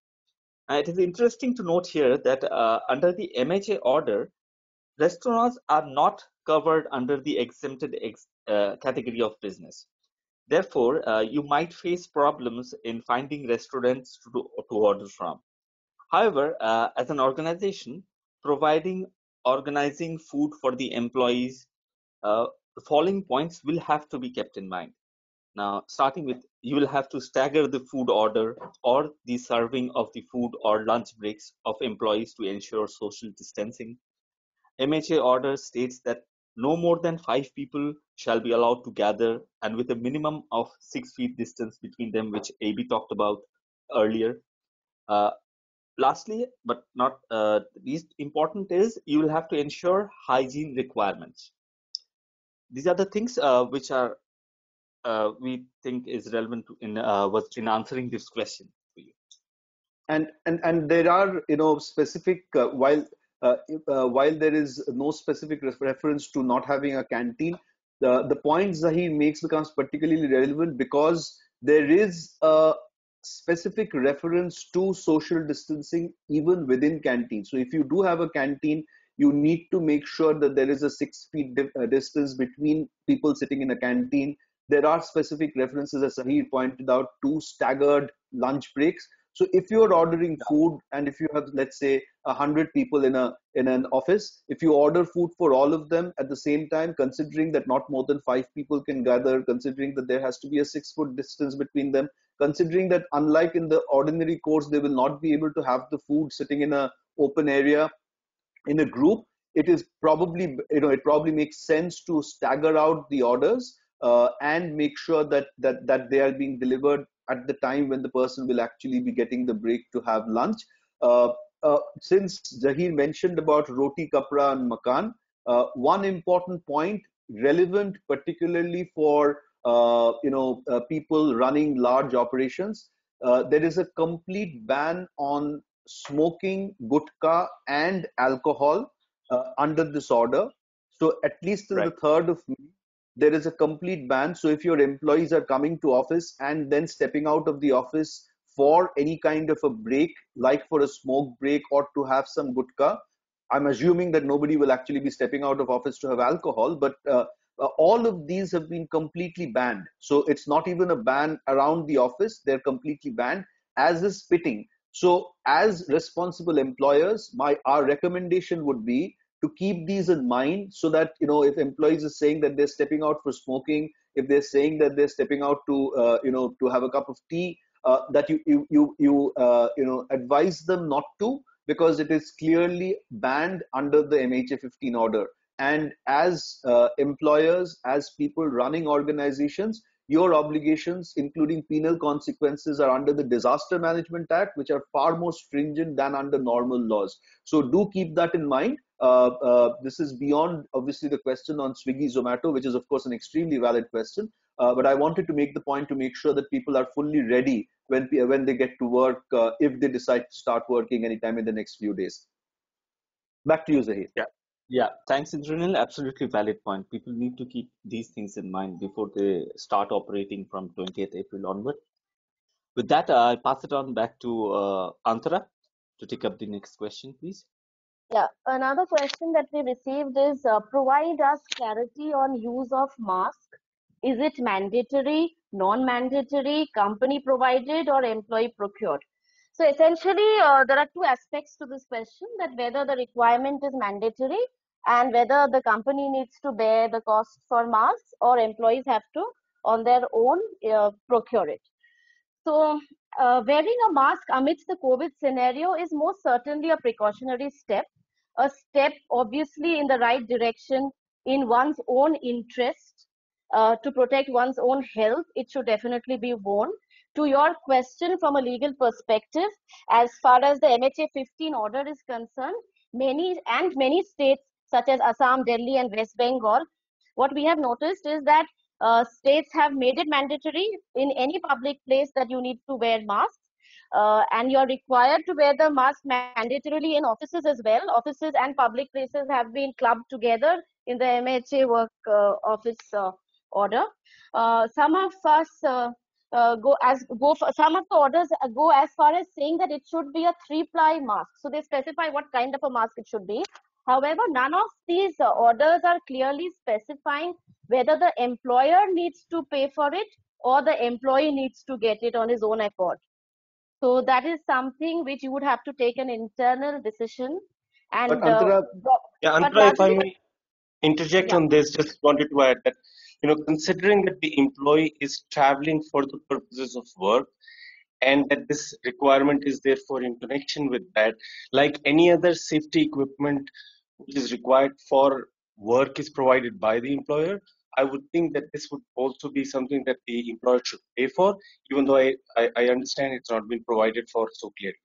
Uh, it is interesting to note here that uh, under the MHA order, restaurants are not covered under the exempted ex uh, category of business. Therefore, uh, you might face problems in finding restaurants to, to order from. However, uh, as an organization, providing organizing food for the employees uh, the following points will have to be kept in mind. Now, starting with, you will have to stagger the food order or the serving of the food or lunch breaks of employees to ensure social distancing. MHA order states that no more than five people shall be allowed to gather and with a minimum of six feet distance between them, which AB talked about earlier. Uh, lastly, but not uh, least important is you will have to ensure hygiene requirements these are the things uh, which are uh, we think is relevant in uh, was in answering this question for you. And and and there are you know specific uh, while uh, while there is no specific reference to not having a canteen, the the point Zahir makes becomes particularly relevant because there is a specific reference to social distancing even within canteens. So if you do have a canteen, you need to make sure that there is a six feet uh, distance between people sitting in a canteen. There are specific references, as Zahir pointed out, to staggered lunch breaks. So if you're ordering food and if you have, let's say, a hundred people in a in an office, if you order food for all of them at the same time, considering that not more than five people can gather, considering that there has to be a six foot distance between them, considering that unlike in the ordinary course, they will not be able to have the food sitting in a open area in a group, it is probably you know it probably makes sense to stagger out the orders uh, and make sure that that that they are being delivered at the time when the person will actually be getting the break to have lunch. Uh, uh, since Zahir mentioned about roti, kapra, and makan, uh, one important point relevant particularly for you know uh, people running large operations uh, there is a complete ban on smoking, gutka, and alcohol uh, under this order. So at least till Right. the 3rd of May, there is a complete ban. So if your employees are coming to office and then stepping out of the office for any kind of a break, like for a smoke break or to have some gutka, I'm assuming that nobody will actually be stepping out of office to have alcohol, but uh, uh, all of these have been completely banned. So it's not even a ban around the office, they're completely banned, as is spitting. So, as responsible employers, my our recommendation would be to keep these in mind so that you know if employees are saying that they're stepping out for smoking, if they're saying that they're stepping out to uh, you know to have a cup of tea, uh, that you you you you uh, you know advise them not to because it is clearly banned under the MHA 15 order. And as uh, employers, as people running organizations, your obligations, including penal consequences, are under the Disaster Management Act, which are far more stringent than under normal laws. So do keep that in mind. Uh, uh, this is beyond obviously the question on Swiggy Zomato, which is of course an extremely valid question. Uh, but I wanted to make the point to make sure that people are fully ready when when they get to work uh, if they decide to start working anytime in the next few days. Back to you, Zahir. Yeah, thanks, Indranil. Absolutely valid point. People need to keep these things in mind before they start operating from 20th April onward. With that, I'll pass it on back to uh, Antara to take up the next question, please. Yeah, another question that we received is uh, provide us clarity on use of mask. Is it mandatory, non-mandatory, company provided or employee procured? So essentially, uh, there are two aspects to this question that whether the requirement is mandatory and whether the company needs to bear the cost for masks or employees have to on their own uh, procure it. So uh, wearing a mask amidst the COVID scenario is most certainly a precautionary step, a step obviously in the right direction in one's own interest uh, to protect one's own health. It should definitely be worn. To your question from a legal perspective, as far as the MHA 15 order is concerned, many and many states such as Assam, Delhi, and West Bengal, what we have noticed is that uh, states have made it mandatory in any public place that you need to wear masks. Uh, and you're required to wear the mask mandatorily in offices as well. Offices and public places have been clubbed together in the MHA work uh, office uh, order. Uh, some of us uh, uh, go as go for some of the orders go as far as saying that it should be a three-ply mask. So they specify what kind of a mask it should be. However, none of these orders are clearly specifying whether the employer needs to pay for it or the employee needs to get it on his own accord. So that is something which you would have to take an internal decision. And But Antara, go- Yeah, But Antara, if I may interject Yeah. on this, just wanted to add that, you know, considering that the employee is traveling for the purposes of work and that this requirement is therefore in connection with that, like any other safety equipment which is required for work is provided by the employer, I would think that this would also be something that the employer should pay for, even though I, I, I understand it's not been provided for so clearly.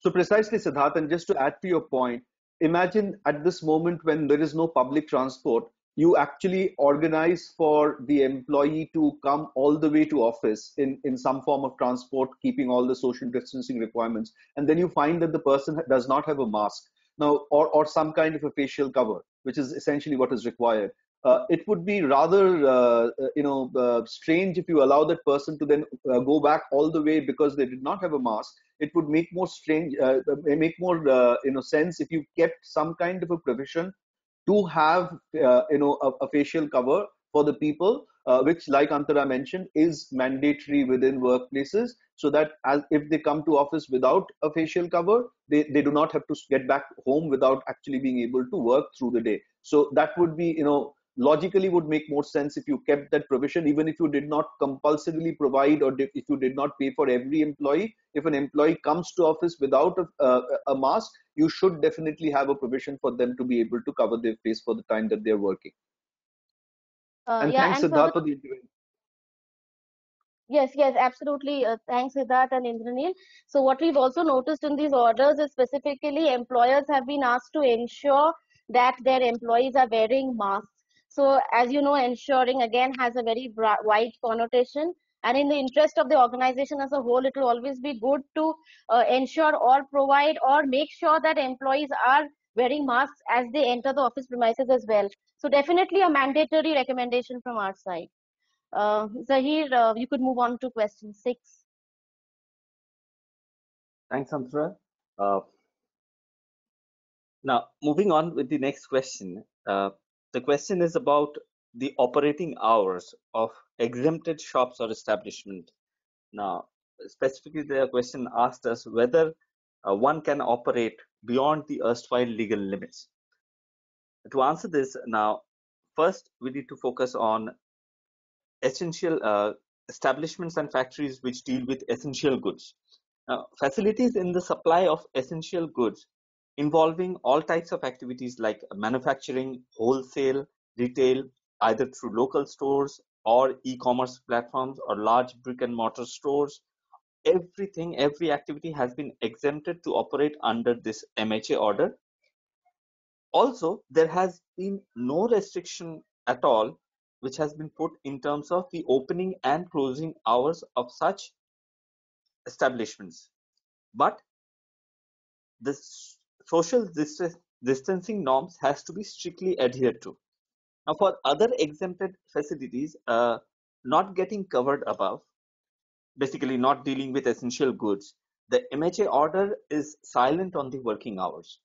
So precisely, Siddharth, and just to add to your point, imagine at this moment when there is no public transport, you actually organize for the employee to come all the way to office in, in some form of transport, keeping all the social distancing requirements, and then you find that the person does not have a mask now, or, or some kind of a facial cover, which is essentially what is required. Uh, it would be rather, uh, you know, uh, strange if you allow that person to then uh, go back all the way because they did not have a mask it would make more strange uh, make more uh, you know sense if you kept some kind of a provision to have uh, you know a, a, facial cover for the people uh, which like antara mentioned is mandatory within workplaces so that as if they come to office without a facial cover they, they do not have to get back home without actually being able to work through the day. So that would be you know logically would make more sense if you kept that provision even if you did not compulsorily provide or if you did not pay for every employee if an employee comes to office without a, a, a mask you should definitely have a provision for them to be able to cover their face for the time that they're working uh, and yeah, thanks and Siddharth for for the Yes, yes, absolutely. Uh, thanks, Siddharth and Indranil. So what we've also noticed in these orders is specifically employers have been asked to ensure that their employees are wearing masks. So as you know, ensuring again has a very wide connotation. And in the interest of the organization as a whole, it will always be good to uh, ensure or provide or make sure that employees are wearing masks as they enter the office premises as well. So definitely a mandatory recommendation from our side. Uh, Zahir, uh, you could move on to question six. Thanks, Antara. Uh, now, moving on with the next question. Uh, the question is about the operating hours of exempted shops or establishment. Now, specifically, the question asked us whether uh, one can operate beyond the erstwhile legal limits. To answer this, now, first we need to focus on essential uh, establishments and factories which deal with essential goods. Now, facilities in the supply of essential goods involving all types of activities like manufacturing, wholesale, retail, either through local stores or e-commerce platforms or large brick and mortar stores. Everything, every activity has been exempted to operate under this MHA order. Also, there has been no restriction at all which has been put in terms of the opening and closing hours of such establishments. But the social distancing norms has to be strictly adhered to. Now, for other exempted facilities uh, not getting covered above, basically not dealing with essential goods, the MHA order is silent on the working hours.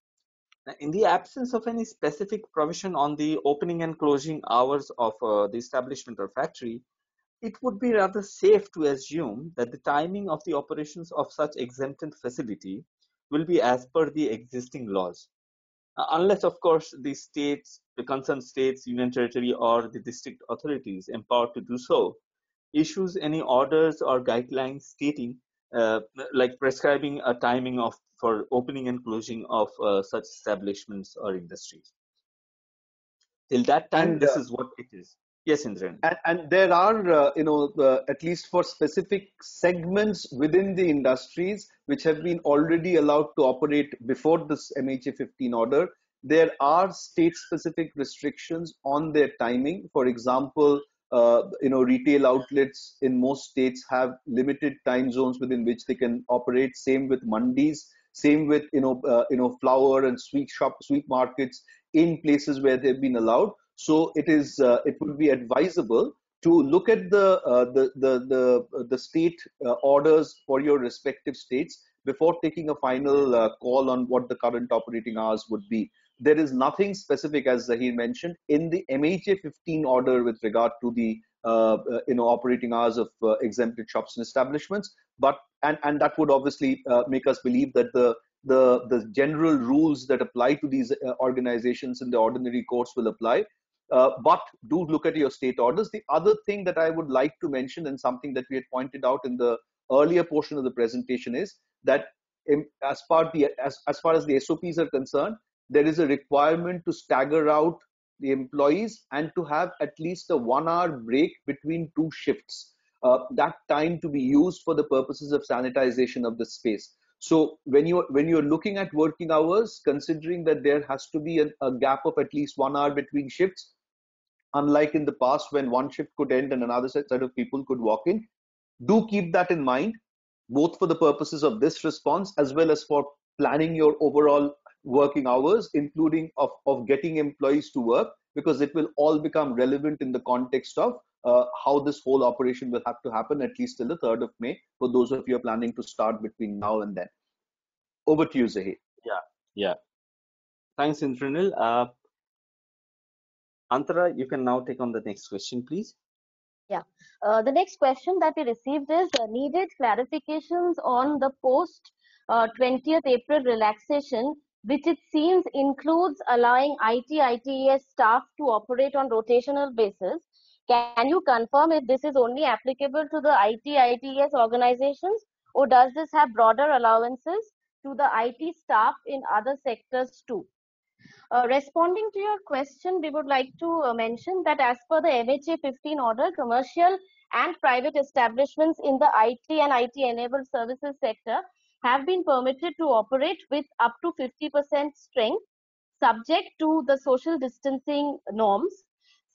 Now, in the absence of any specific provision on the opening and closing hours of uh, the establishment or factory, it would be rather safe to assume that the timing of the operations of such exempted facility will be as per the existing laws. Uh, unless, of course, the states, the concerned states, union territory, or the district authorities empowered to do so, issues any orders or guidelines stating, uh, like prescribing a timing of for opening and closing of uh, such establishments or industries. Till that time, and, this uh, is what it is. Yes, Indran. And, and there are, uh, you know, uh, at least for specific segments within the industries which have been already allowed to operate before this MHA 15 order, there are state-specific restrictions on their timing. For example, uh, you know, retail outlets in most states have limited time zones within which they can operate. Same with mandis. Same with you know, uh, you know, flower and sweet shop, sweet markets in places where they've been allowed. So it is uh, it would be advisable to look at the uh, the the the, the state uh, orders for your respective states before taking a final uh, call on what the current operating hours would be. There is nothing specific, as Zahir mentioned, in the MHA 15 order with regard to the uh, uh, you know operating hours of exempted shops and establishments. But and and that would obviously make us believe that the the the general rules that apply to these organizations in the ordinary course will apply uh, but do look at your state orders. The other thing that I would like to mention, and something that we had pointed out in the earlier portion of the presentation, is that in, as, far the, as, as far as the SOPs are concerned, there is a requirement to stagger out the employees and to have at least a one hour break between two shifts. Uh, that time to be used for the purposes of sanitization of the space. So when you when you're looking at working hours, considering that there has to be a, gap of at least one hour between shifts, unlike in the past when one shift could end and another set of people could walk in, do keep that in mind, both for the purposes of this response as well as for planning your overall working hours, including of, of getting employees to work, because it will all become relevant in the context of uh, how this whole operation will have to happen at least till the 3rd of May for those of you are planning to start between now and then. Over to you, Zahir. Yeah, yeah. Thanks, Indranil. Uh, Antara, you can now take on the next question, please. Yeah. Uh, the next question that we received is uh, needed clarifications on the post uh, 20th April relaxation, which it seems includes allowing IT ITES staff to operate on rotational basis can you confirm if this is only applicable to the IT ITES organizations or does this have broader allowances to the IT staff in other sectors too? Uh, responding to your question, we would like to uh, mention that as per the MHA 15 order, commercial and private establishments in the IT and IT enabled services sector have been permitted to operate with up to 50% strength subject to the social distancing norms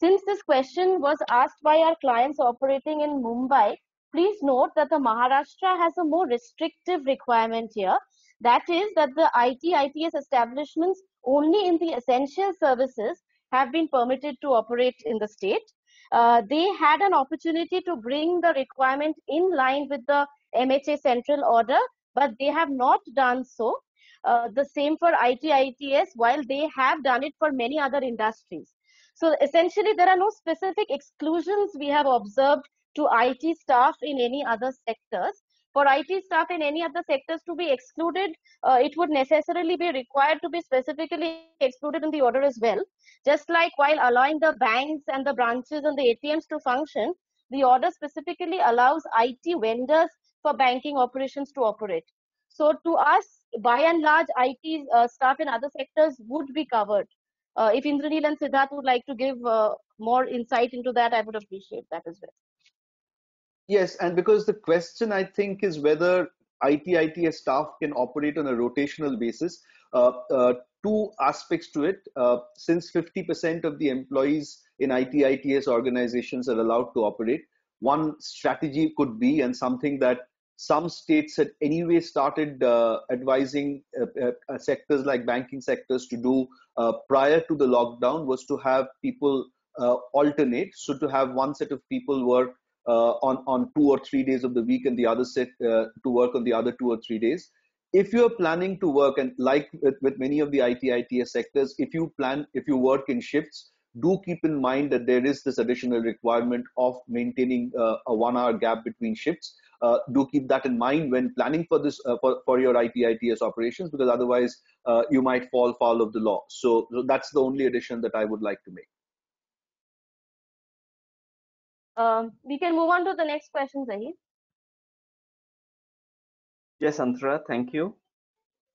since this question was asked by our clients operating in Mumbai, please note that the Maharashtra has a more restrictive requirement here. That is that the IT, ITS establishments only in the essential services have been permitted to operate in the state. Uh, they had an opportunity to bring the requirement in line with the MHA central order, but they have not done so. Uh, the same for IT, ITS, while they have done it for many other industries. So essentially, there are no specific exclusions we have observed to IT staff in any other sectors. For IT staff in any other sectors to be excluded, uh, it would necessarily be required to be specifically excluded in the order as well. Just like while allowing the banks and the branches and the ATMs to function, the order specifically allows IT vendors for banking operations to operate. So to us, by and large, IT uh, staff in other sectors would be covered. Uh, if Indranil and Siddharth would like to give uh, more insight into that, I would appreciate that as well. Yes, and because the question I think is whether IT ITS staff can operate on a rotational basis. Uh, uh, two aspects to it. Uh, since 50% of the employees in IT ITS organizations are allowed to operate, one strategy could be, and something that some states had anyway started uh, advising uh, uh, sectors like banking sectors to do prior to the lockdown, was to have people alternate. So to have one set of people work uh, on on two or three days of the week and the other set uh, to work on the other two or three days if you're planning to work and like with, with many of the IT ITS sectors if you plan if you work in shifts do keep in mind that there is this additional requirement of maintaining uh, a one hour gap between shifts uh, do keep that in mind when planning for this uh, for, for your IT ITS operations because otherwise uh, you might fall foul of the law so, so that's the only addition that I would like to make um, we can move on to the next question, Zahir. Yes, Antara, thank you.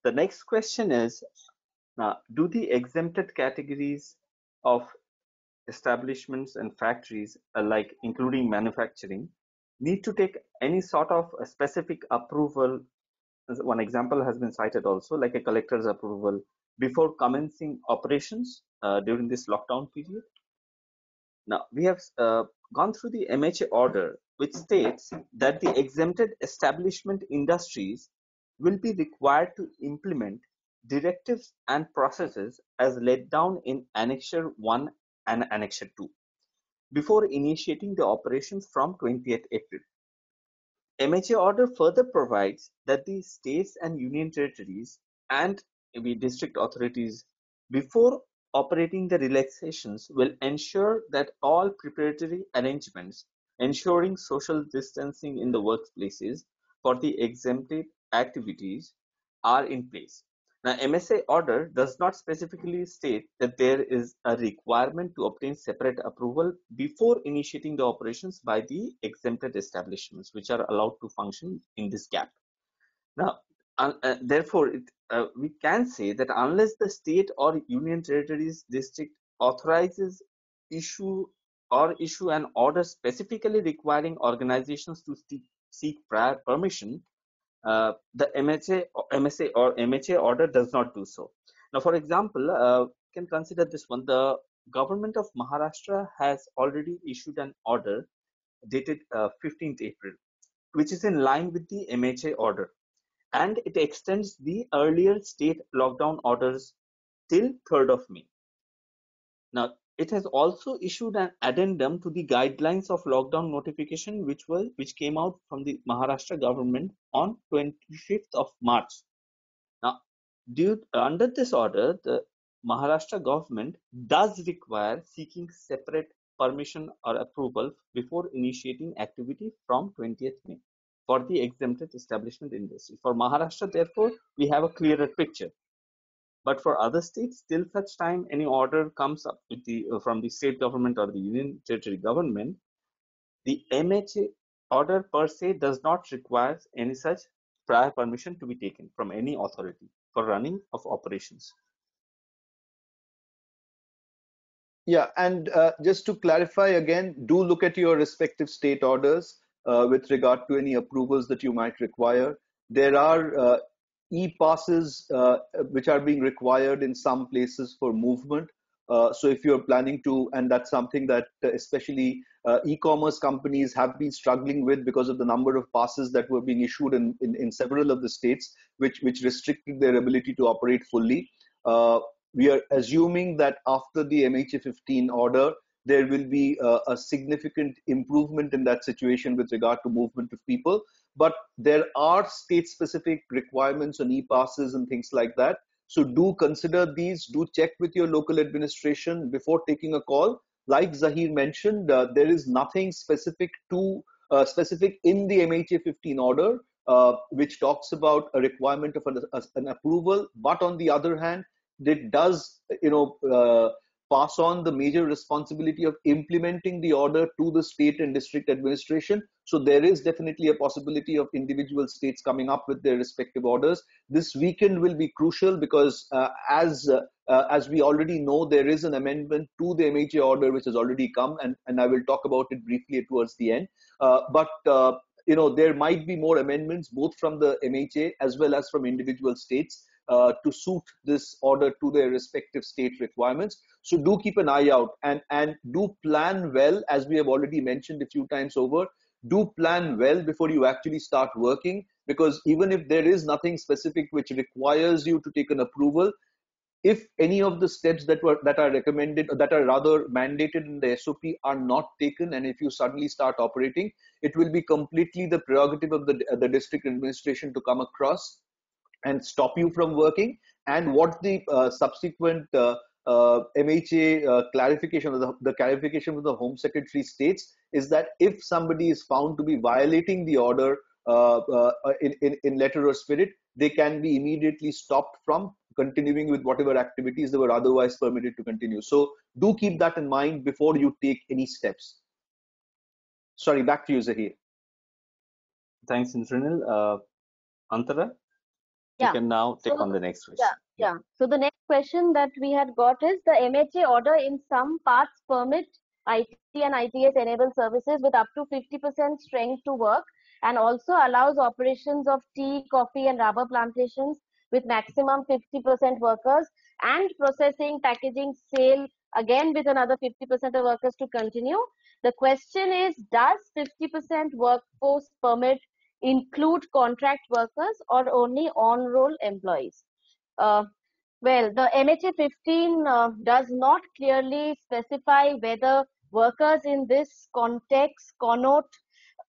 The next question is, uh, do the exempted categories of establishments and factories, uh, like including manufacturing, need to take any sort of a specific approval? One example has been cited also, like a collector's approval, before commencing operations uh, during this lockdown period? Now, we have uh, gone through the MHA order, which states that the exempted establishment industries will be required to implement directives and processes as laid down in Annexure 1 and Annexure 2 before initiating the operations from 20th April. MHA order further provides that the states and union territories and the district authorities before operating the relaxations will ensure that all preparatory arrangements ensuring social distancing in the workplaces for the exempted activities are in place. Now, MSA order does not specifically state that there is a requirement to obtain separate approval before initiating the operations by the exempted establishments, which are allowed to function in this gap. Now, uh, uh, therefore, it, uh, we can say that unless the state or union territories district authorizes issue or issue an order specifically requiring organizations to seek, seek prior permission, uh, the MHA, MSA or MHA order does not do so. Now, for example, uh, can consider this one. The government of Maharashtra has already issued an order dated 15th uh, April, which is in line with the MHA order and it extends the earlier state lockdown orders till 3rd of May. Now, it has also issued an addendum to the guidelines of lockdown notification which was which came out from the Maharashtra government on 25th of March. Now, due under this order, the Maharashtra government does require seeking separate permission or approval before initiating activity from 20th May for the exempted establishment industry. For Maharashtra, therefore, we have a clearer picture. But for other states, till such time any order comes up the, uh, from the state government or the union territory government, the MHA order per se does not require any such prior permission to be taken from any authority for running of operations. Yeah, and uh, just to clarify again, do look at your respective state orders uh, with regard to any approvals that you might require. There are uh, e-passes uh, which are being required in some places for movement Uh, so if you're planning to, and that's something that uh, especially uh, e-commerce companies have been struggling with because of the number of passes that were being issued in, in, in several of the states, which, which restricted their ability to operate fully. Uh, we are assuming that after the MHA 15 order, there will be a, a significant improvement in that situation with regard to movement of people. But there are state specific requirements on e-passes and things like that. So do consider these, do check with your local administration before taking a call. Like Zahir mentioned, uh, there is nothing specific to uh, specific in the MHA 15 order, uh, which talks about a requirement of an, an, approval. But on the other hand, it does, you know, uh, pass on the major responsibility of implementing the order to the state and district administration. So there is definitely a possibility of individual states coming up with their respective orders. This weekend will be crucial because uh, as uh, uh, as we already know, there is an amendment to the MHA order which has already come, and, and I will talk about it briefly towards the end. Uh, but uh, you know there might be more amendments both from the MHA as well as from individual states uh, to suit this order to their respective state requirements. So do keep an eye out and, and do plan well, as we have already mentioned a few times over. Do plan well before you actually start working, because even if there is nothing specific which requires you to take an approval, if any of the steps that were that are recommended that are rather mandated in the sop are not taken and if you suddenly start operating it will be completely the prerogative of the, the district administration to come across and stop you from working and what the uh, subsequent uh, uh, MHA uh, clarification, the, the clarification of the Home Secretary states is that if somebody is found to be violating the order uh, uh, in, in, in letter or spirit, they can be immediately stopped from continuing with whatever activities they were otherwise permitted to continue. So do keep that in mind before you take any steps. Sorry, back to you, Zahir. Thanks, Indranil. Antara? Yeah. you can now take so, on the next question. Yeah, yeah. So the next question that we had got is the MHA order in some parts permit IT and ITS enabled services with up to 50% strength to work and also allows operations of tea, coffee and rubber plantations with maximum 50% workers and processing, packaging, sale again with another 50% of workers to continue. The question is, does 50% workforce permit include contract workers or only on-roll employees? Uh, well, the MHA 15 uh, does not clearly specify whether workers in this context connote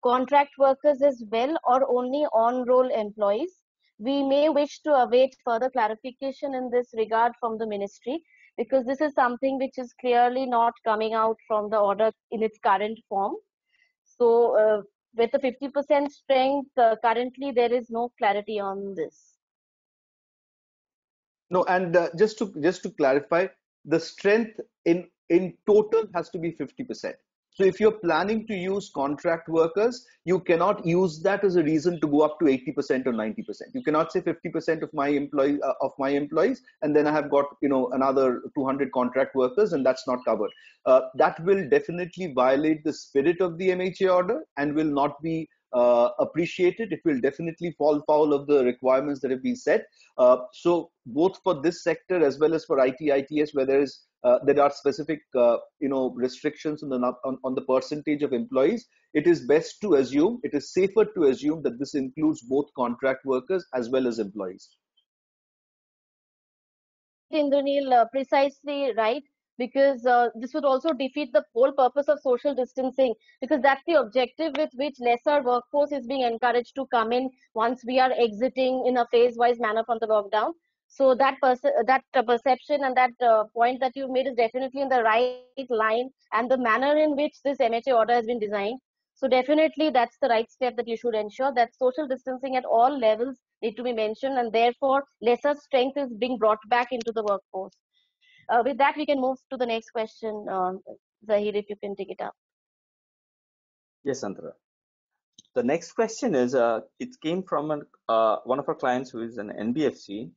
contract workers as well or only on-roll employees. We may wish to await further clarification in this regard from the ministry because this is something which is clearly not coming out from the order in its current form. So uh, with the 50% strength, uh, currently there is no clarity on this. No, and uh, just to just to clarify, the strength in in total has to be 50%. So if you're planning to use contract workers, you cannot use that as a reason to go up to 80% or 90%. You cannot say 50% of my employees uh, of my employees, and then I have got you know another 200 contract workers, and that's not covered. Uh, that will definitely violate the spirit of the MHA order and will not be uh, appreciated. It will definitely fall foul of the requirements that have been set. Uh, so both for this sector as well as for IT, ITS, where there is uh, there are specific uh, you know restrictions on the on, on the percentage of employees, it is best to assume, it is safer to assume that this includes both contract workers as well as employees. Indranil, uh, precisely right because uh, this would also defeat the whole purpose of social distancing because that's the objective with which lesser workforce is being encouraged to come in once we are exiting in a phase wise manner from the lockdown so that that uh, perception and that uh, point that you made is definitely in the right line and the manner in which this mha order has been designed so definitely that's the right step that you should ensure that social distancing at all levels need to be mentioned and therefore lesser strength is being brought back into the workforce uh, with that, we can move to the next question. Um, Zahir, if you can take it up. Yes, Antara. The next question is, uh, it came from an, uh, one of our clients who is an NBFC.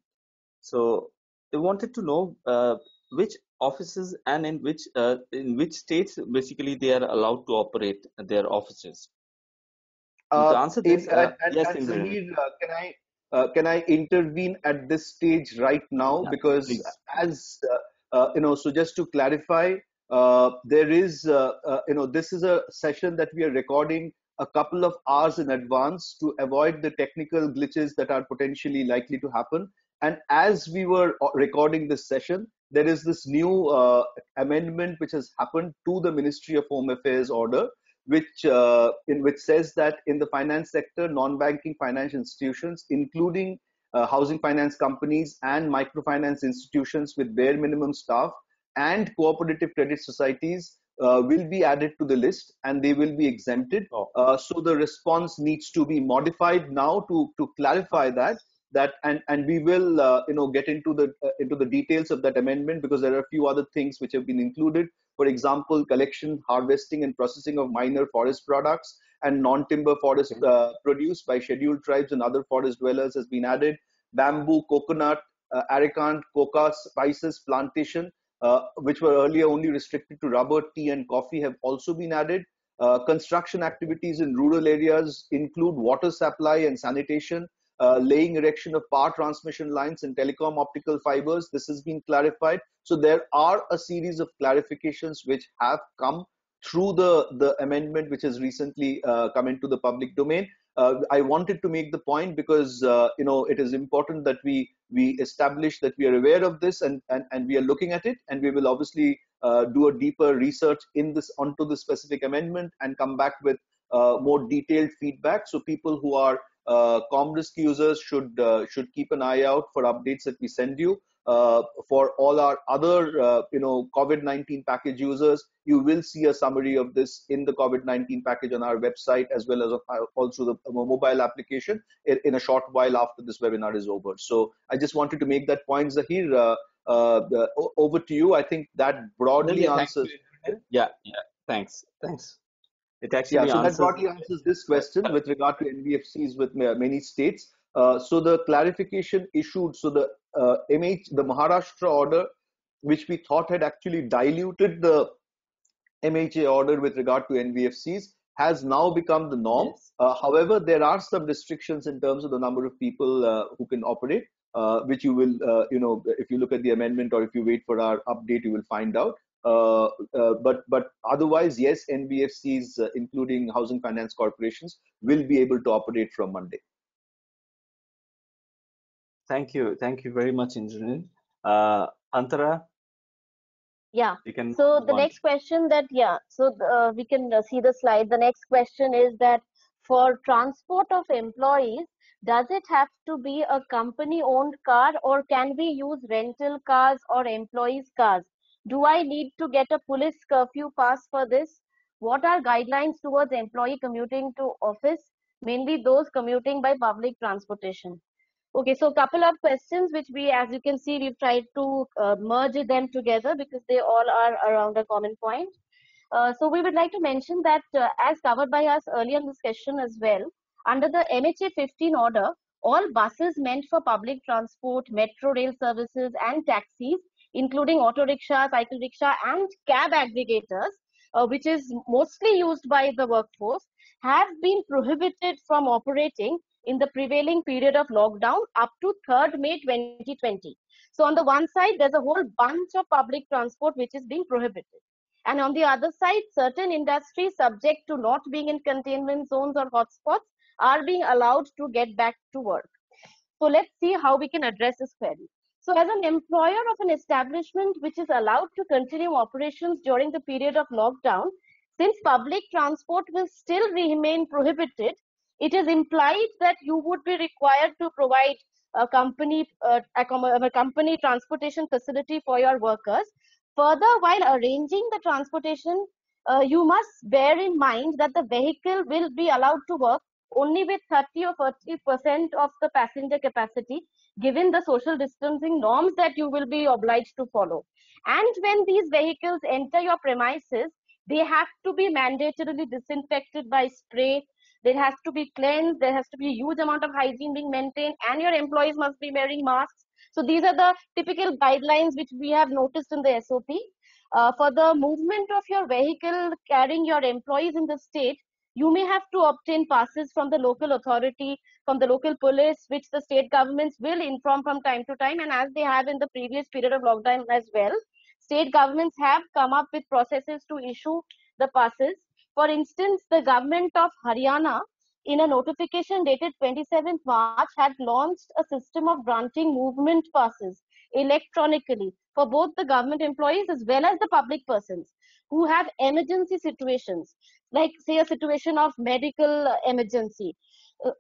So they wanted to know uh, which offices and in which uh, in which states basically they are allowed to operate their offices. Uh, to answer this, uh, yes, Zahir, can I uh, can I intervene at this stage right now? Yeah, because please. as uh, uh, you know, so just to clarify, uh, there is, uh, uh, you know, this is a session that we are recording a couple of hours in advance to avoid the technical glitches that are potentially likely to happen. And as we were uh, recording this session, there is this new uh, amendment which has happened to the Ministry of Home Affairs order, which uh, in which says that in the finance sector, non-banking financial institutions, including uh, housing finance companies and microfinance institutions with bare minimum staff and cooperative credit societies uh, will be added to the list and they will be exempted. Oh. Uh, so the response needs to be modified now to, to clarify that that and and we will uh, you know get into the uh, into the details of that amendment because there are a few other things which have been included. For example collection harvesting and processing of minor forest products and non-timber forest uh, produce by scheduled tribes and other forest dwellers has been added. Bamboo coconut uh, arecanut cocoa spices plantation uh, which were earlier only restricted to rubber tea and coffee have also been added. Uh, construction activities in rural areas include water supply and sanitation uh, laying erection of power transmission lines and telecom optical fibers. This has been clarified. So there are a series of clarifications which have come through the, the amendment which has recently uh, come into the public domain. Uh, I wanted to make the point because uh, you know it is important that we we establish that we are aware of this and, and, and we are looking at it and we will obviously uh, do a deeper research in this onto the specific amendment and come back with uh, more detailed feedback so people who are uh, ComRisk users should uh, should keep an eye out for updates that we send you. Uh, for all our other, uh, you know, COVID-19 package users, you will see a summary of this in the COVID-19 package on our website as well as also the mobile application in, in, a short while after this webinar is over. So I just wanted to make that point, Zahir. Uh, the, over to you. I think that broadly yeah, answers. Yeah, yeah. Thanks. Thanks. It actually yeah, so answers, that broadly answers this question with regard to NBFCs with many states. Uh, so the clarification issued, so the uh, MH, the Maharashtra order, which we thought had actually diluted the MHA order with regard to NBFCs, has now become the norm. Yes. Uh, however, there are some restrictions in terms of the number of people uh, who can operate, uh, which you will, uh, you know, if you look at the amendment or if you wait for our update, you will find out. Uh, uh, but but otherwise, yes, NBFCs, uh, including housing finance corporations, will be able to operate from Monday. Thank you, thank you very much, Indranil. Uh, Antara. Yeah. so the next question that yeah, so uh, we can uh, see the slide. The next question is that for transport of employees, does it have to be a company-owned car, or can we use rental cars or employees' cars? Do I need to get a police curfew pass for this? What are guidelines towards employee commuting to office, mainly those commuting by public transportation? Okay, so a couple of questions which we, as you can see, we've tried to uh, merge them together because they all are around a common point. Uh, so we would like to mention that uh, as covered by us earlier in this session as well, under the MHA 15 order, all buses meant for public transport, metro rail services and taxis including auto rickshaw, cycle rickshaw, and cab aggregators, uh, which is mostly used by the workforce, have been prohibited from operating in the prevailing period of lockdown up to 3rd May 2020. So on the one side, there's a whole bunch of public transport which is being prohibited. And on the other side, certain industries subject to not being in containment zones or hotspots are being allowed to get back to work. So let's see how we can address this query. So as an employer of an establishment which is allowed to continue operations during the period of lockdown, since public transport will still remain prohibited, it is implied that you would be required to provide a company uh, a company transportation facility for your workers. Further, while arranging the transportation, uh, you must bear in mind that the vehicle will be allowed to work only with 30 or 40 percent of the passenger capacity given the social distancing norms that you will be obliged to follow. And when these vehicles enter your premises, they have to be mandatorily disinfected by spray. There has to be cleansed. There has to be a huge amount of hygiene being maintained, and your employees must be wearing masks. So these are the typical guidelines which we have noticed in the SOP. Uh, for the movement of your vehicle carrying your employees in the state, you may have to obtain passes from the local authority, from the local police, which the state governments will inform from time to time, and as they have in the previous period of lockdown as well. state governments have come up with processes to issue the passes. For instance, the government of Haryana, in a notification dated 27th March, had launched a system of granting movement passes electronically for both the government employees as well as the public persons who have emergency situations, like say a situation of medical emergency,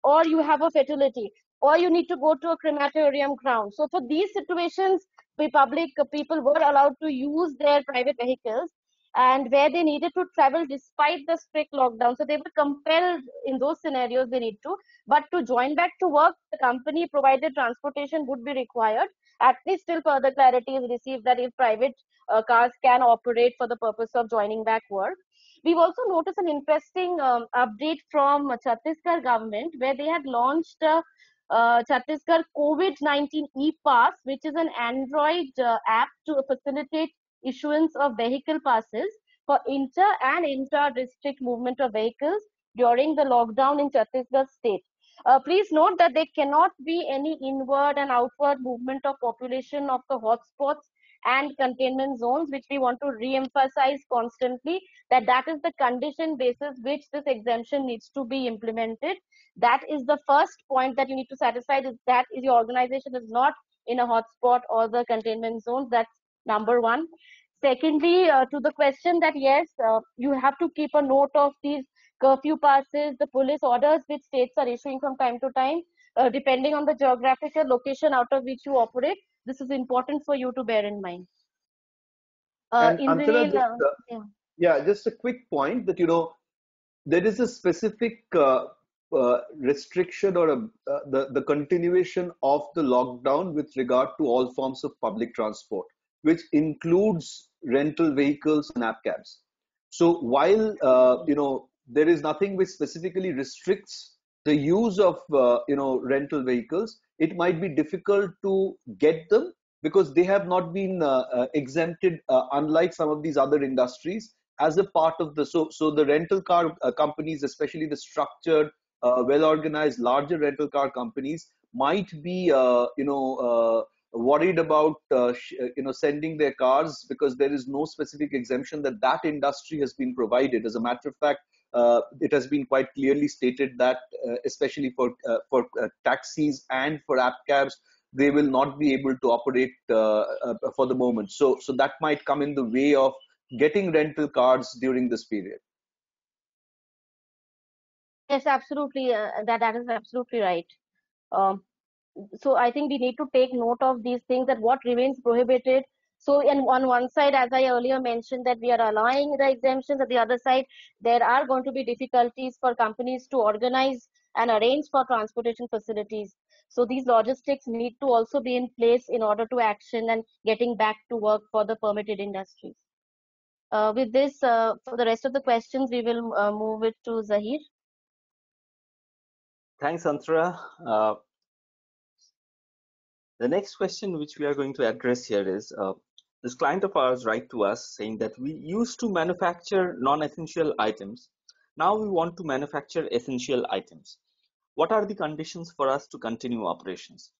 or you have a fatality, or you need to go to a crematorium ground. So for these situations, the public people were allowed to use their private vehicles and where they needed to travel despite the strict lockdown. So they were compelled in those scenarios they need to. But to join back to work, the company provided transportation would be required. At least till further clarity is received that if private uh, cars can operate for the purpose of joining back work. We've also noticed an interesting um, update from Chhattisgarh government where they had launched uh, Chhattisgarh COVID-19 e-pass, which is an Android uh, app to facilitate issuance of vehicle passes for inter and intra-district movement of vehicles during the lockdown in Chhattisgarh state. Uh, please note that there cannot be any inward and outward movement of population of the hotspots and containment zones, which we want to re-emphasize constantly, that that is the condition basis which this exemption needs to be implemented. That is the first point that you need to satisfy is that is your organization is not in a hotspot or the containment zone. That's number one. Secondly, uh, to the question that yes, uh, you have to keep a note of these curfew passes, the police orders which states are issuing from time to time, uh, depending on the geographical location out of which you operate. This is important for you to bear in mind. Uh, and Antara, just, uh, yeah. yeah, just a quick point that you know there is a specific uh, uh, restriction or a, uh, the the continuation of the lockdown with regard to all forms of public transport, which includes rental vehicles and app cabs. So while uh, you know there is nothing which specifically restricts the use of uh, you know rental vehicles it might be difficult to get them because they have not been uh, uh, exempted uh, unlike some of these other industries as a part of the so so the rental car uh, companies especially the structured uh, well organized larger rental car companies might be you know worried about sh- you know sending their cars because there is no specific exemption that that industry has been provided. As a matter of fact uh, it has been quite clearly stated that, uh, especially for uh, for taxis and for app cabs, they will not be able to operate for the moment. So, so that might come in the way of getting rental cars during this period. Yes, absolutely. Uh, that that is absolutely right. Um, so I think we need to take note of these things that what remains prohibited so in, on one side, as I earlier mentioned, that we are allowing the exemptions. At the other side, there are going to be difficulties for companies to organize and arrange for transportation facilities. So these logistics need to also be in place in order to action and getting back to work for the permitted industries. Uh, with this, uh, for the rest of the questions, we will uh, move it to Zahir. Thanks, Antara. Uh, the next question which we are going to address here is, uh, this client of ours write to us saying that we used to manufacture non-essential items. Now we want to manufacture essential items. What are the conditions for us to continue operations?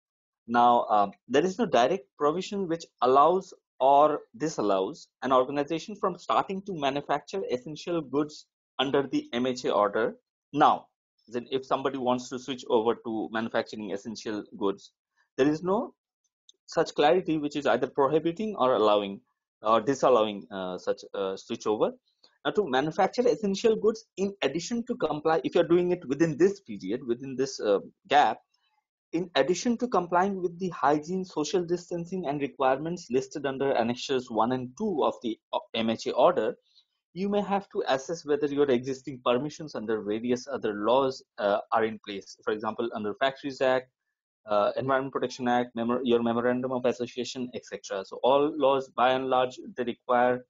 Now, uh, there is no direct provision which allows or disallows an organization from starting to manufacture essential goods under the MHA order now. Then if somebody wants to switch over to manufacturing essential goods, there is no such clarity which is either prohibiting or allowing or disallowing uh, such uh, switchover. Now, to manufacture essential goods, in addition to comply, if you're doing it within this period, within this uh, gap, in addition to complying with the hygiene, social distancing, and requirements listed under Annexures 1 and 2 of the MHA order, you may have to assess whether your existing permissions under various other laws uh, are in place. For example, under Factories Act, uh, Environment Protection Act, your Memorandum of Association, etc. So all laws, by and large, they require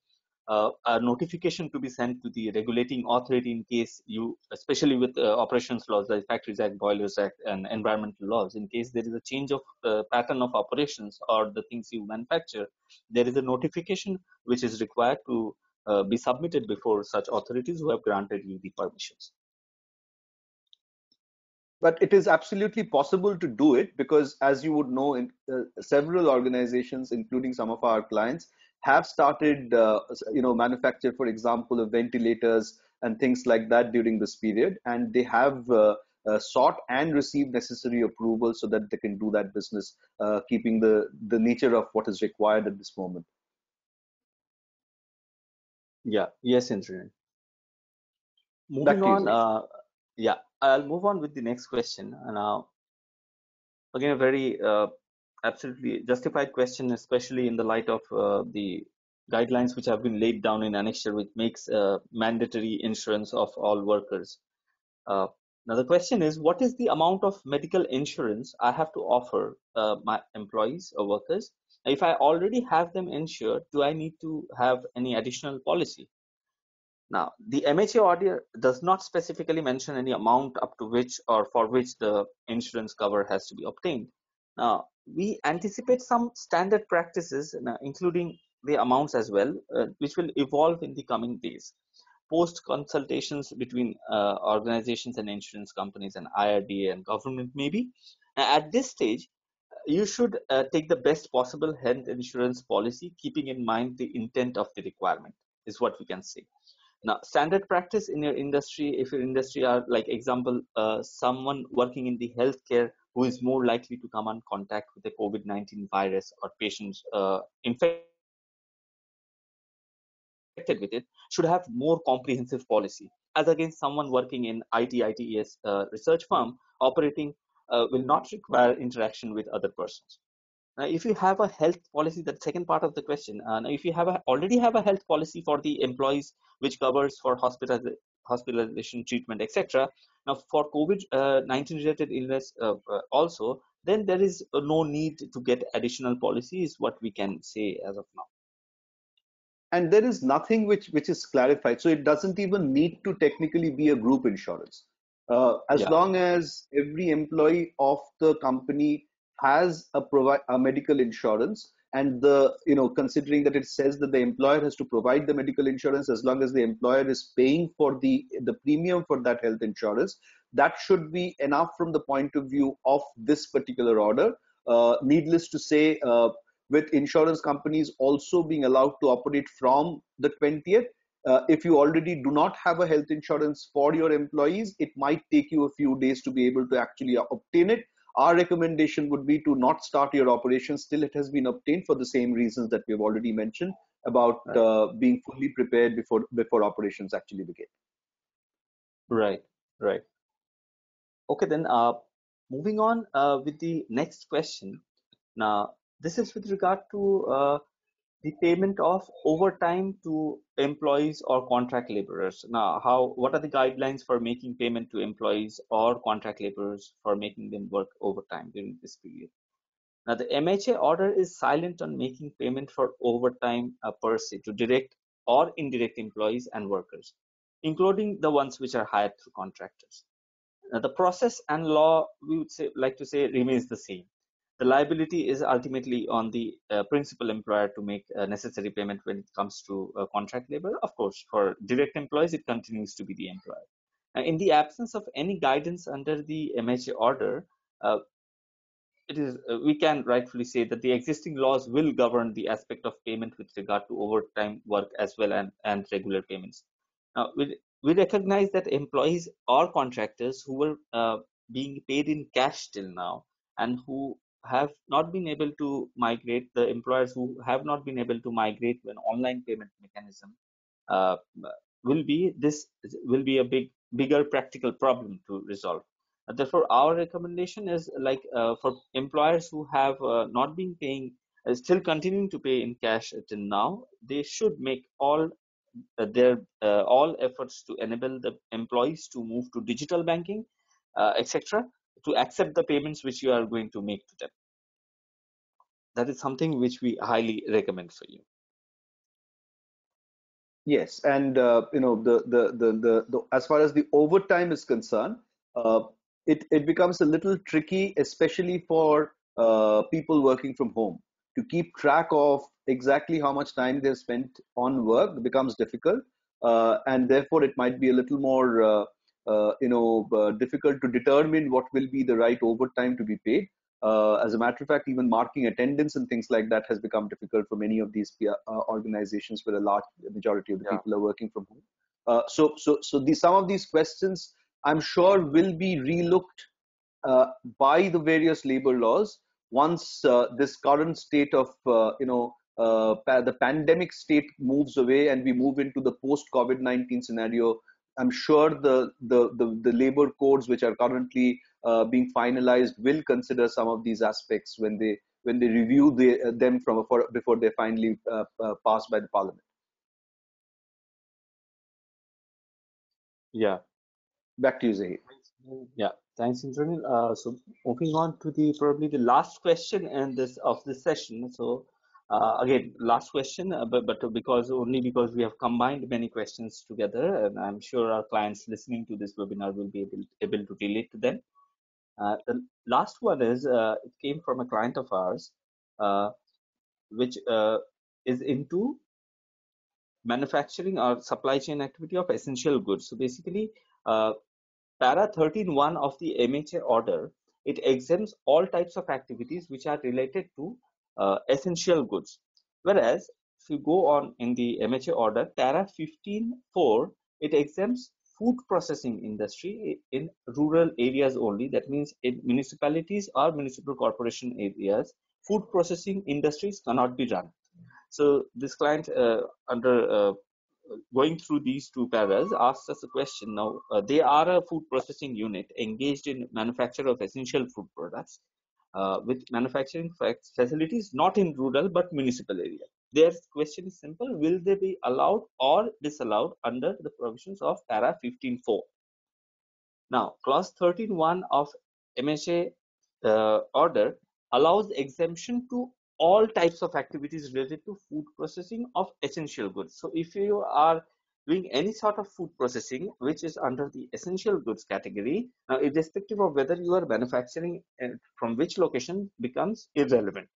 uh, a notification to be sent to the regulating authority in case you, especially with uh, operations laws like Factories Act, Boilers Act, and environmental laws, in case there is a change of uh, pattern of operations or the things you manufacture, there is a notification which is required to uh, be submitted before such authorities who have granted you the permissions but it is absolutely possible to do it because as you would know in uh, several organizations including some of our clients have started, uh, you know, manufacture, for example, of ventilators and things like that during this period, and they have uh, uh, sought and received necessary approval so that they can do that business, uh, keeping the the nature of what is required at this moment. Yeah. Yes, Indranil. Moving you, on. Uh, yeah, I'll move on with the next question. Now, again, a very uh, absolutely justified question, especially in the light of uh, the guidelines which have been laid down in annexure, which makes uh, mandatory insurance of all workers. Uh, now, the question is, what is the amount of medical insurance I have to offer uh, my employees or workers? If I already have them insured, do I need to have any additional policy? Now, the MHA order does not specifically mention any amount up to which or for which the insurance cover has to be obtained. Now, we anticipate some standard practices, uh, including the amounts as well, uh, which will evolve in the coming days. Post consultations between uh, organizations and insurance companies and IRDA and government, maybe. At this stage, you should uh, take the best possible health insurance policy, keeping in mind the intent of the requirement, is what we can say. Now, standard practice in your industry, if your industry are like example, uh, someone working in the healthcare who is more likely to come in contact with the COVID-19 virus or patients uh, infected with it should have more comprehensive policy as against someone working in IT, ITES uh, research firm operating uh, will not require interaction with other persons. Now, if you have a health policy, the second part of the question, uh, now if you have a, already have a health policy for the employees, which covers for hospital, hospitalization, treatment, etc. Now, for COVID-19 uh, related illness uh, uh, also, then there is no need to get additional policies what we can say as of now. And there is nothing which which is clarified, so it doesn't even need to technically be a group insurance. Uh, as yeah. long as every employee of the company has a provide a medical insurance and the you know considering that it says that the employer has to provide the medical insurance as long as the employer is paying for the the premium for that health insurance that should be enough from the point of view of this particular order. Uh, needless to say uh, with insurance companies also being allowed to operate from the 20th uh, if you already do not have a health insurance for your employees it might take you a few days to be able to actually obtain it our recommendation would be to not start your operations till it has been obtained for the same reasons that we've already mentioned about right. uh, being fully prepared before before operations actually begin. Right, right. Okay, then uh, moving on uh, with the next question. Now, this is with regard to uh, the payment of overtime to employees or contract laborers. Now, how what are the guidelines for making payment to employees or contract laborers for making them work overtime during this period? Now, the MHA order is silent on making payment for overtime uh, per se to direct or indirect employees and workers, including the ones which are hired through contractors. Now, the process and law, we would say, like to say, remains the same the liability is ultimately on the uh, principal employer to make a necessary payment when it comes to uh, contract labor. Of course, for direct employees, it continues to be the employer. Uh, in the absence of any guidance under the MHA order, uh, it is uh, we can rightfully say that the existing laws will govern the aspect of payment with regard to overtime work as well and, and regular payments. Now, we, we recognize that employees or contractors who were uh, being paid in cash till now and who have not been able to migrate, the employers who have not been able to migrate to an online payment mechanism, uh, will be this will be a big bigger practical problem to resolve. Uh, therefore, our recommendation is like uh, for employers who have uh, not been paying, uh, still continuing to pay in cash till now, they should make all uh, their all efforts to enable the employees to move to digital banking, etc to accept the payments which you are going to make to them. That is something which we highly recommend for you. Yes, and uh, you know the, the the, the the as far as the overtime is concerned, uh, it it becomes a little tricky, especially for uh, people working from home, to keep track of exactly how much time they've spent on work becomes difficult, uh, and therefore it might be a little more uh, you know uh, difficult to determine what will be the right overtime to be paid. Uh, as a matter of fact, even marking attendance and things like that has become difficult for many of these uh, organizations where a large majority of the yeah. people are working from home. Uh, so, so, so these, some of these questions, I'm sure, will be relooked uh, by the various labor laws once this current state of, uh, you know, the pandemic state moves away and we move into the post COVID-19 scenario. I'm sure the, the, the, the labor codes which are currently uh, being finalized will consider some of these aspects when they when they review the, uh, them from for, before they're finally uh, uh, passed by the parliament. Yeah. Back to you, Zahir. Yeah, thanks, Indranil. Uh, so moving on to the probably the last question and this of this session. So uh, again, last question, uh, but, but because only because we have combined many questions together, and I'm sure our clients listening to this webinar will be able, able to relate to them. Uh, the last one is uh, it came from a client of ours, uh, which is into manufacturing or supply chain activity of essential goods. So basically, uh, para 13.1 of the MHA order, it exempts all types of activities which are related to uh, essential goods. Whereas if you go on in the MHA order, para 15.4, it exempts food processing industry in rural areas only. That means in municipalities or municipal corporation areas, food processing industries cannot be run. So this client uh, under uh, going through these two paras asked us a question. Now uh, they are a food processing unit engaged in manufacture of essential food products uh, with manufacturing facilities not in rural but municipal area. Their question is simple: Will they be allowed or disallowed under the provisions of para 15.4? Now, clause 13.1 of MHA uh, order allows exemption to all types of activities related to food processing of essential goods. So if you are doing any sort of food processing which is under the essential goods category, now irrespective of whether you are manufacturing uh, from which location becomes irrelevant.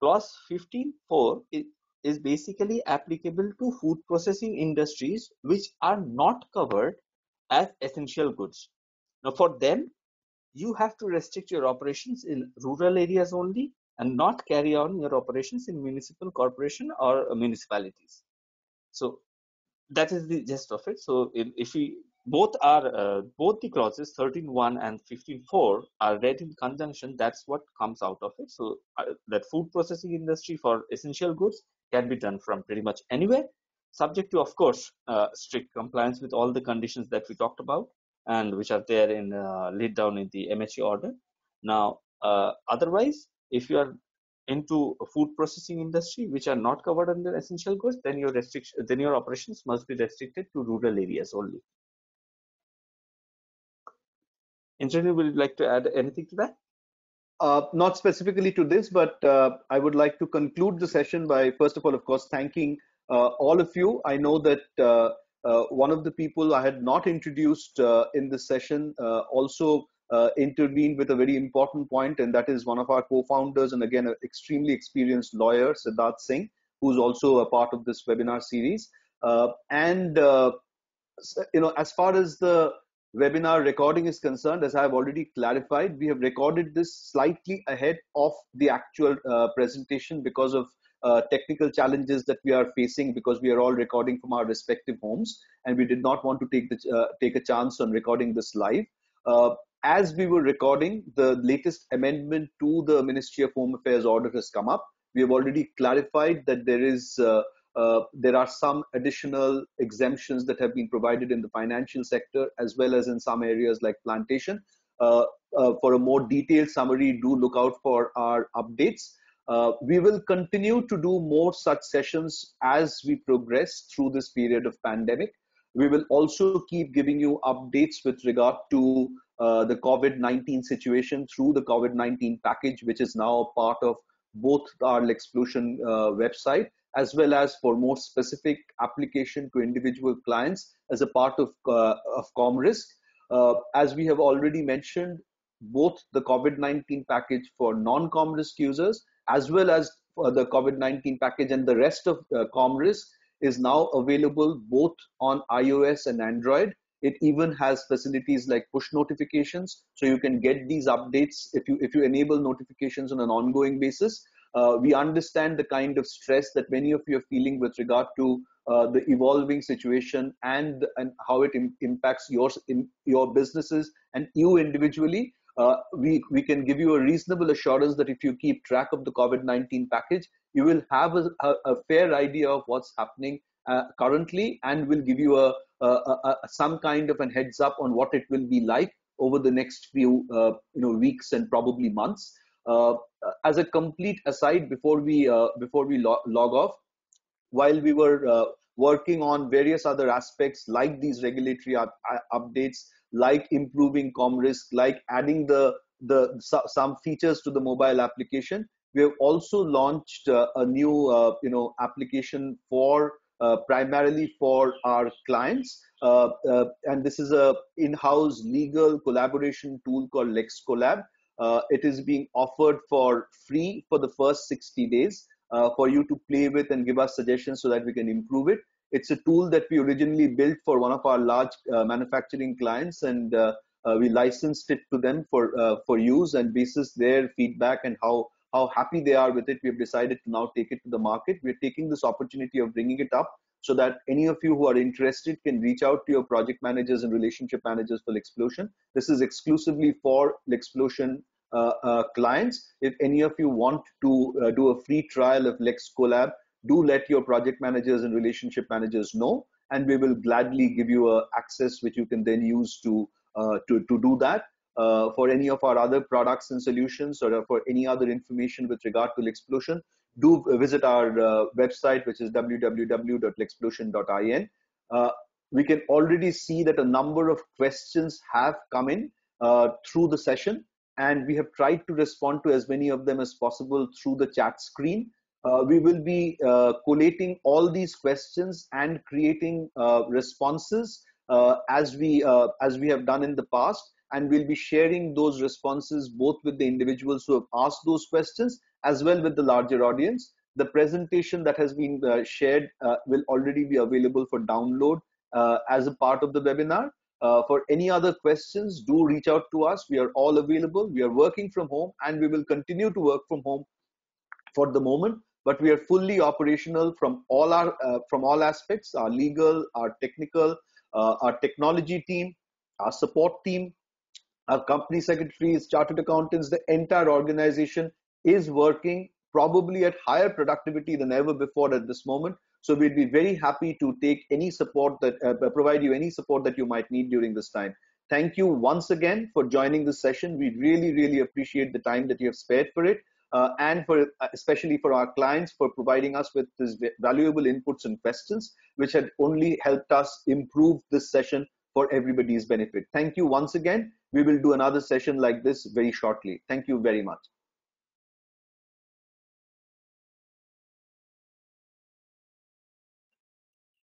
Clause 15.4 is basically applicable to food processing industries which are not covered as essential goods. Now for them, you have to restrict your operations in rural areas only and not carry on your operations in municipal corporation or municipalities. So that is the gist of it. So if we both are uh, both the clauses 13.1 and 15.4 are read in conjunction, that's what comes out of it. So uh, that food processing industry for essential goods can be done from pretty much anywhere, subject to, of course, uh, strict compliance with all the conditions that we talked about and which are there in uh, laid down in the MHA order. Now, uh, otherwise, if you are into food processing industry which are not covered under essential goods then your restriction then your operations must be restricted to rural areas only Indranil, would you like to add anything to that uh, not specifically to this, but uh, I would like to conclude the session by, first of all, of course, thanking uh, all of you. I know that uh, uh, one of the people I had not introduced uh, in this session also uh, intervened with a very important point, and that is one of our co-founders and again an extremely experienced lawyer, Siddharth Singh, who's also a part of this webinar series. Uh, and uh, you know, as far as the webinar recording is concerned, as I have already clarified, we have recorded this slightly ahead of the actual uh, presentation because of uh, technical challenges that we are facing because we are all recording from our respective homes and we did not want to take the uh, take a chance on recording this live uh, as we were recording, the latest amendment to the Ministry of Home Affairs order has come up. We have already clarified that there is uh, uh, there are some additional exemptions that have been provided in the financial sector as well as in some areas like plantation. Uh, uh for a more detailed summary, do look out for our updates. Uh, we will continue to do more such sessions as we progress through this period of pandemic. We will also keep giving you updates with regard to uh, the COVID-19 situation through the COVID-19 package, which is now part of both our Lexplosion uh, website, as well as for more specific application to individual clients as a part of, uh, of ComRisk. Uh, as we have already mentioned, both the COVID-19 package for non-ComRisk users, as well as the COVID-19 package and the rest of uh, ComRisk is now available both on iOS and Android It even has facilities like push notifications, so you can get these updates if you if you enable notifications on an ongoing basis. Uh, we understand the kind of stress that many of you are feeling with regard to uh, the evolving situation and and how it Im- impacts your your businesses and you individually. Uh, we we can give you a reasonable assurance that if you keep track of the COVID-19 package, you will have a, a, a fair idea of what's happening uh, currently and will give you a, a, some kind of an heads up on what it will be like over the next few uh, you know weeks and probably months. Uh, as a complete aside, before we uh, before we lo- log off, while we were uh, working on various other aspects like these regulatory up- updates, like improving ComRisk, like adding the the some features to the mobile application, we have also launched uh, a new you know application for uh, primarily for our clients. Uh, uh, and this is a in-house legal collaboration tool called LexCollab. it is being offered for free for the first 60 days for you to play with and give us suggestions so that we can improve it. It's a tool that we originally built for one of our large manufacturing clients and uh, we licensed it to them for uh, for use and basis their feedback and how how happy they are with it, we've decided to now take it to the market. We're taking this opportunity of bringing it up so that any of you who are interested can reach out to your project managers and relationship managers for Lexplosion. This is exclusively for Lexplosion uh, uh, clients. If any of you want to uh, do a free trial of LexCollab, do let your project managers and relationship managers know, and we will gladly give you a access which you can then use to uh, to to do that. Uh, for any of our other products and solutions or for any other information with regard to Lexplosion, do visit our uh, website, which is www.lexplosion.in. Uh, we can already see that a number of questions have come in uh, through the session, and we have tried to respond to as many of them as possible through the chat screen. Uh, we will be uh, collating all these questions and creating responses as we as we have done in the past and we'll be sharing those responses both with the individuals who have asked those questions as well with the larger audience. The presentation that has been uh, shared uh, will already be available for download uh, as a part of the webinar. Uh, for any other questions, do reach out to us. We are all available. We are working from home and we will continue to work from home for the moment but we are fully operational from all our uh, from all aspects our legal our technical uh, our technology team our support team our company secretaries, chartered accountants, the entire organization is working probably at higher productivity than ever before at this moment. So we'd be very happy to take any support that uh, provide you any support that you might need during this time. Thank you once again for joining this session. We really, really appreciate the time that you have spared for it. Uh, and for uh, especially for our clients for providing us with these valuable inputs and questions, which had only helped us improve this session for everybody's benefit. Thank you once again. We will do another session like this very shortly. Thank you very much.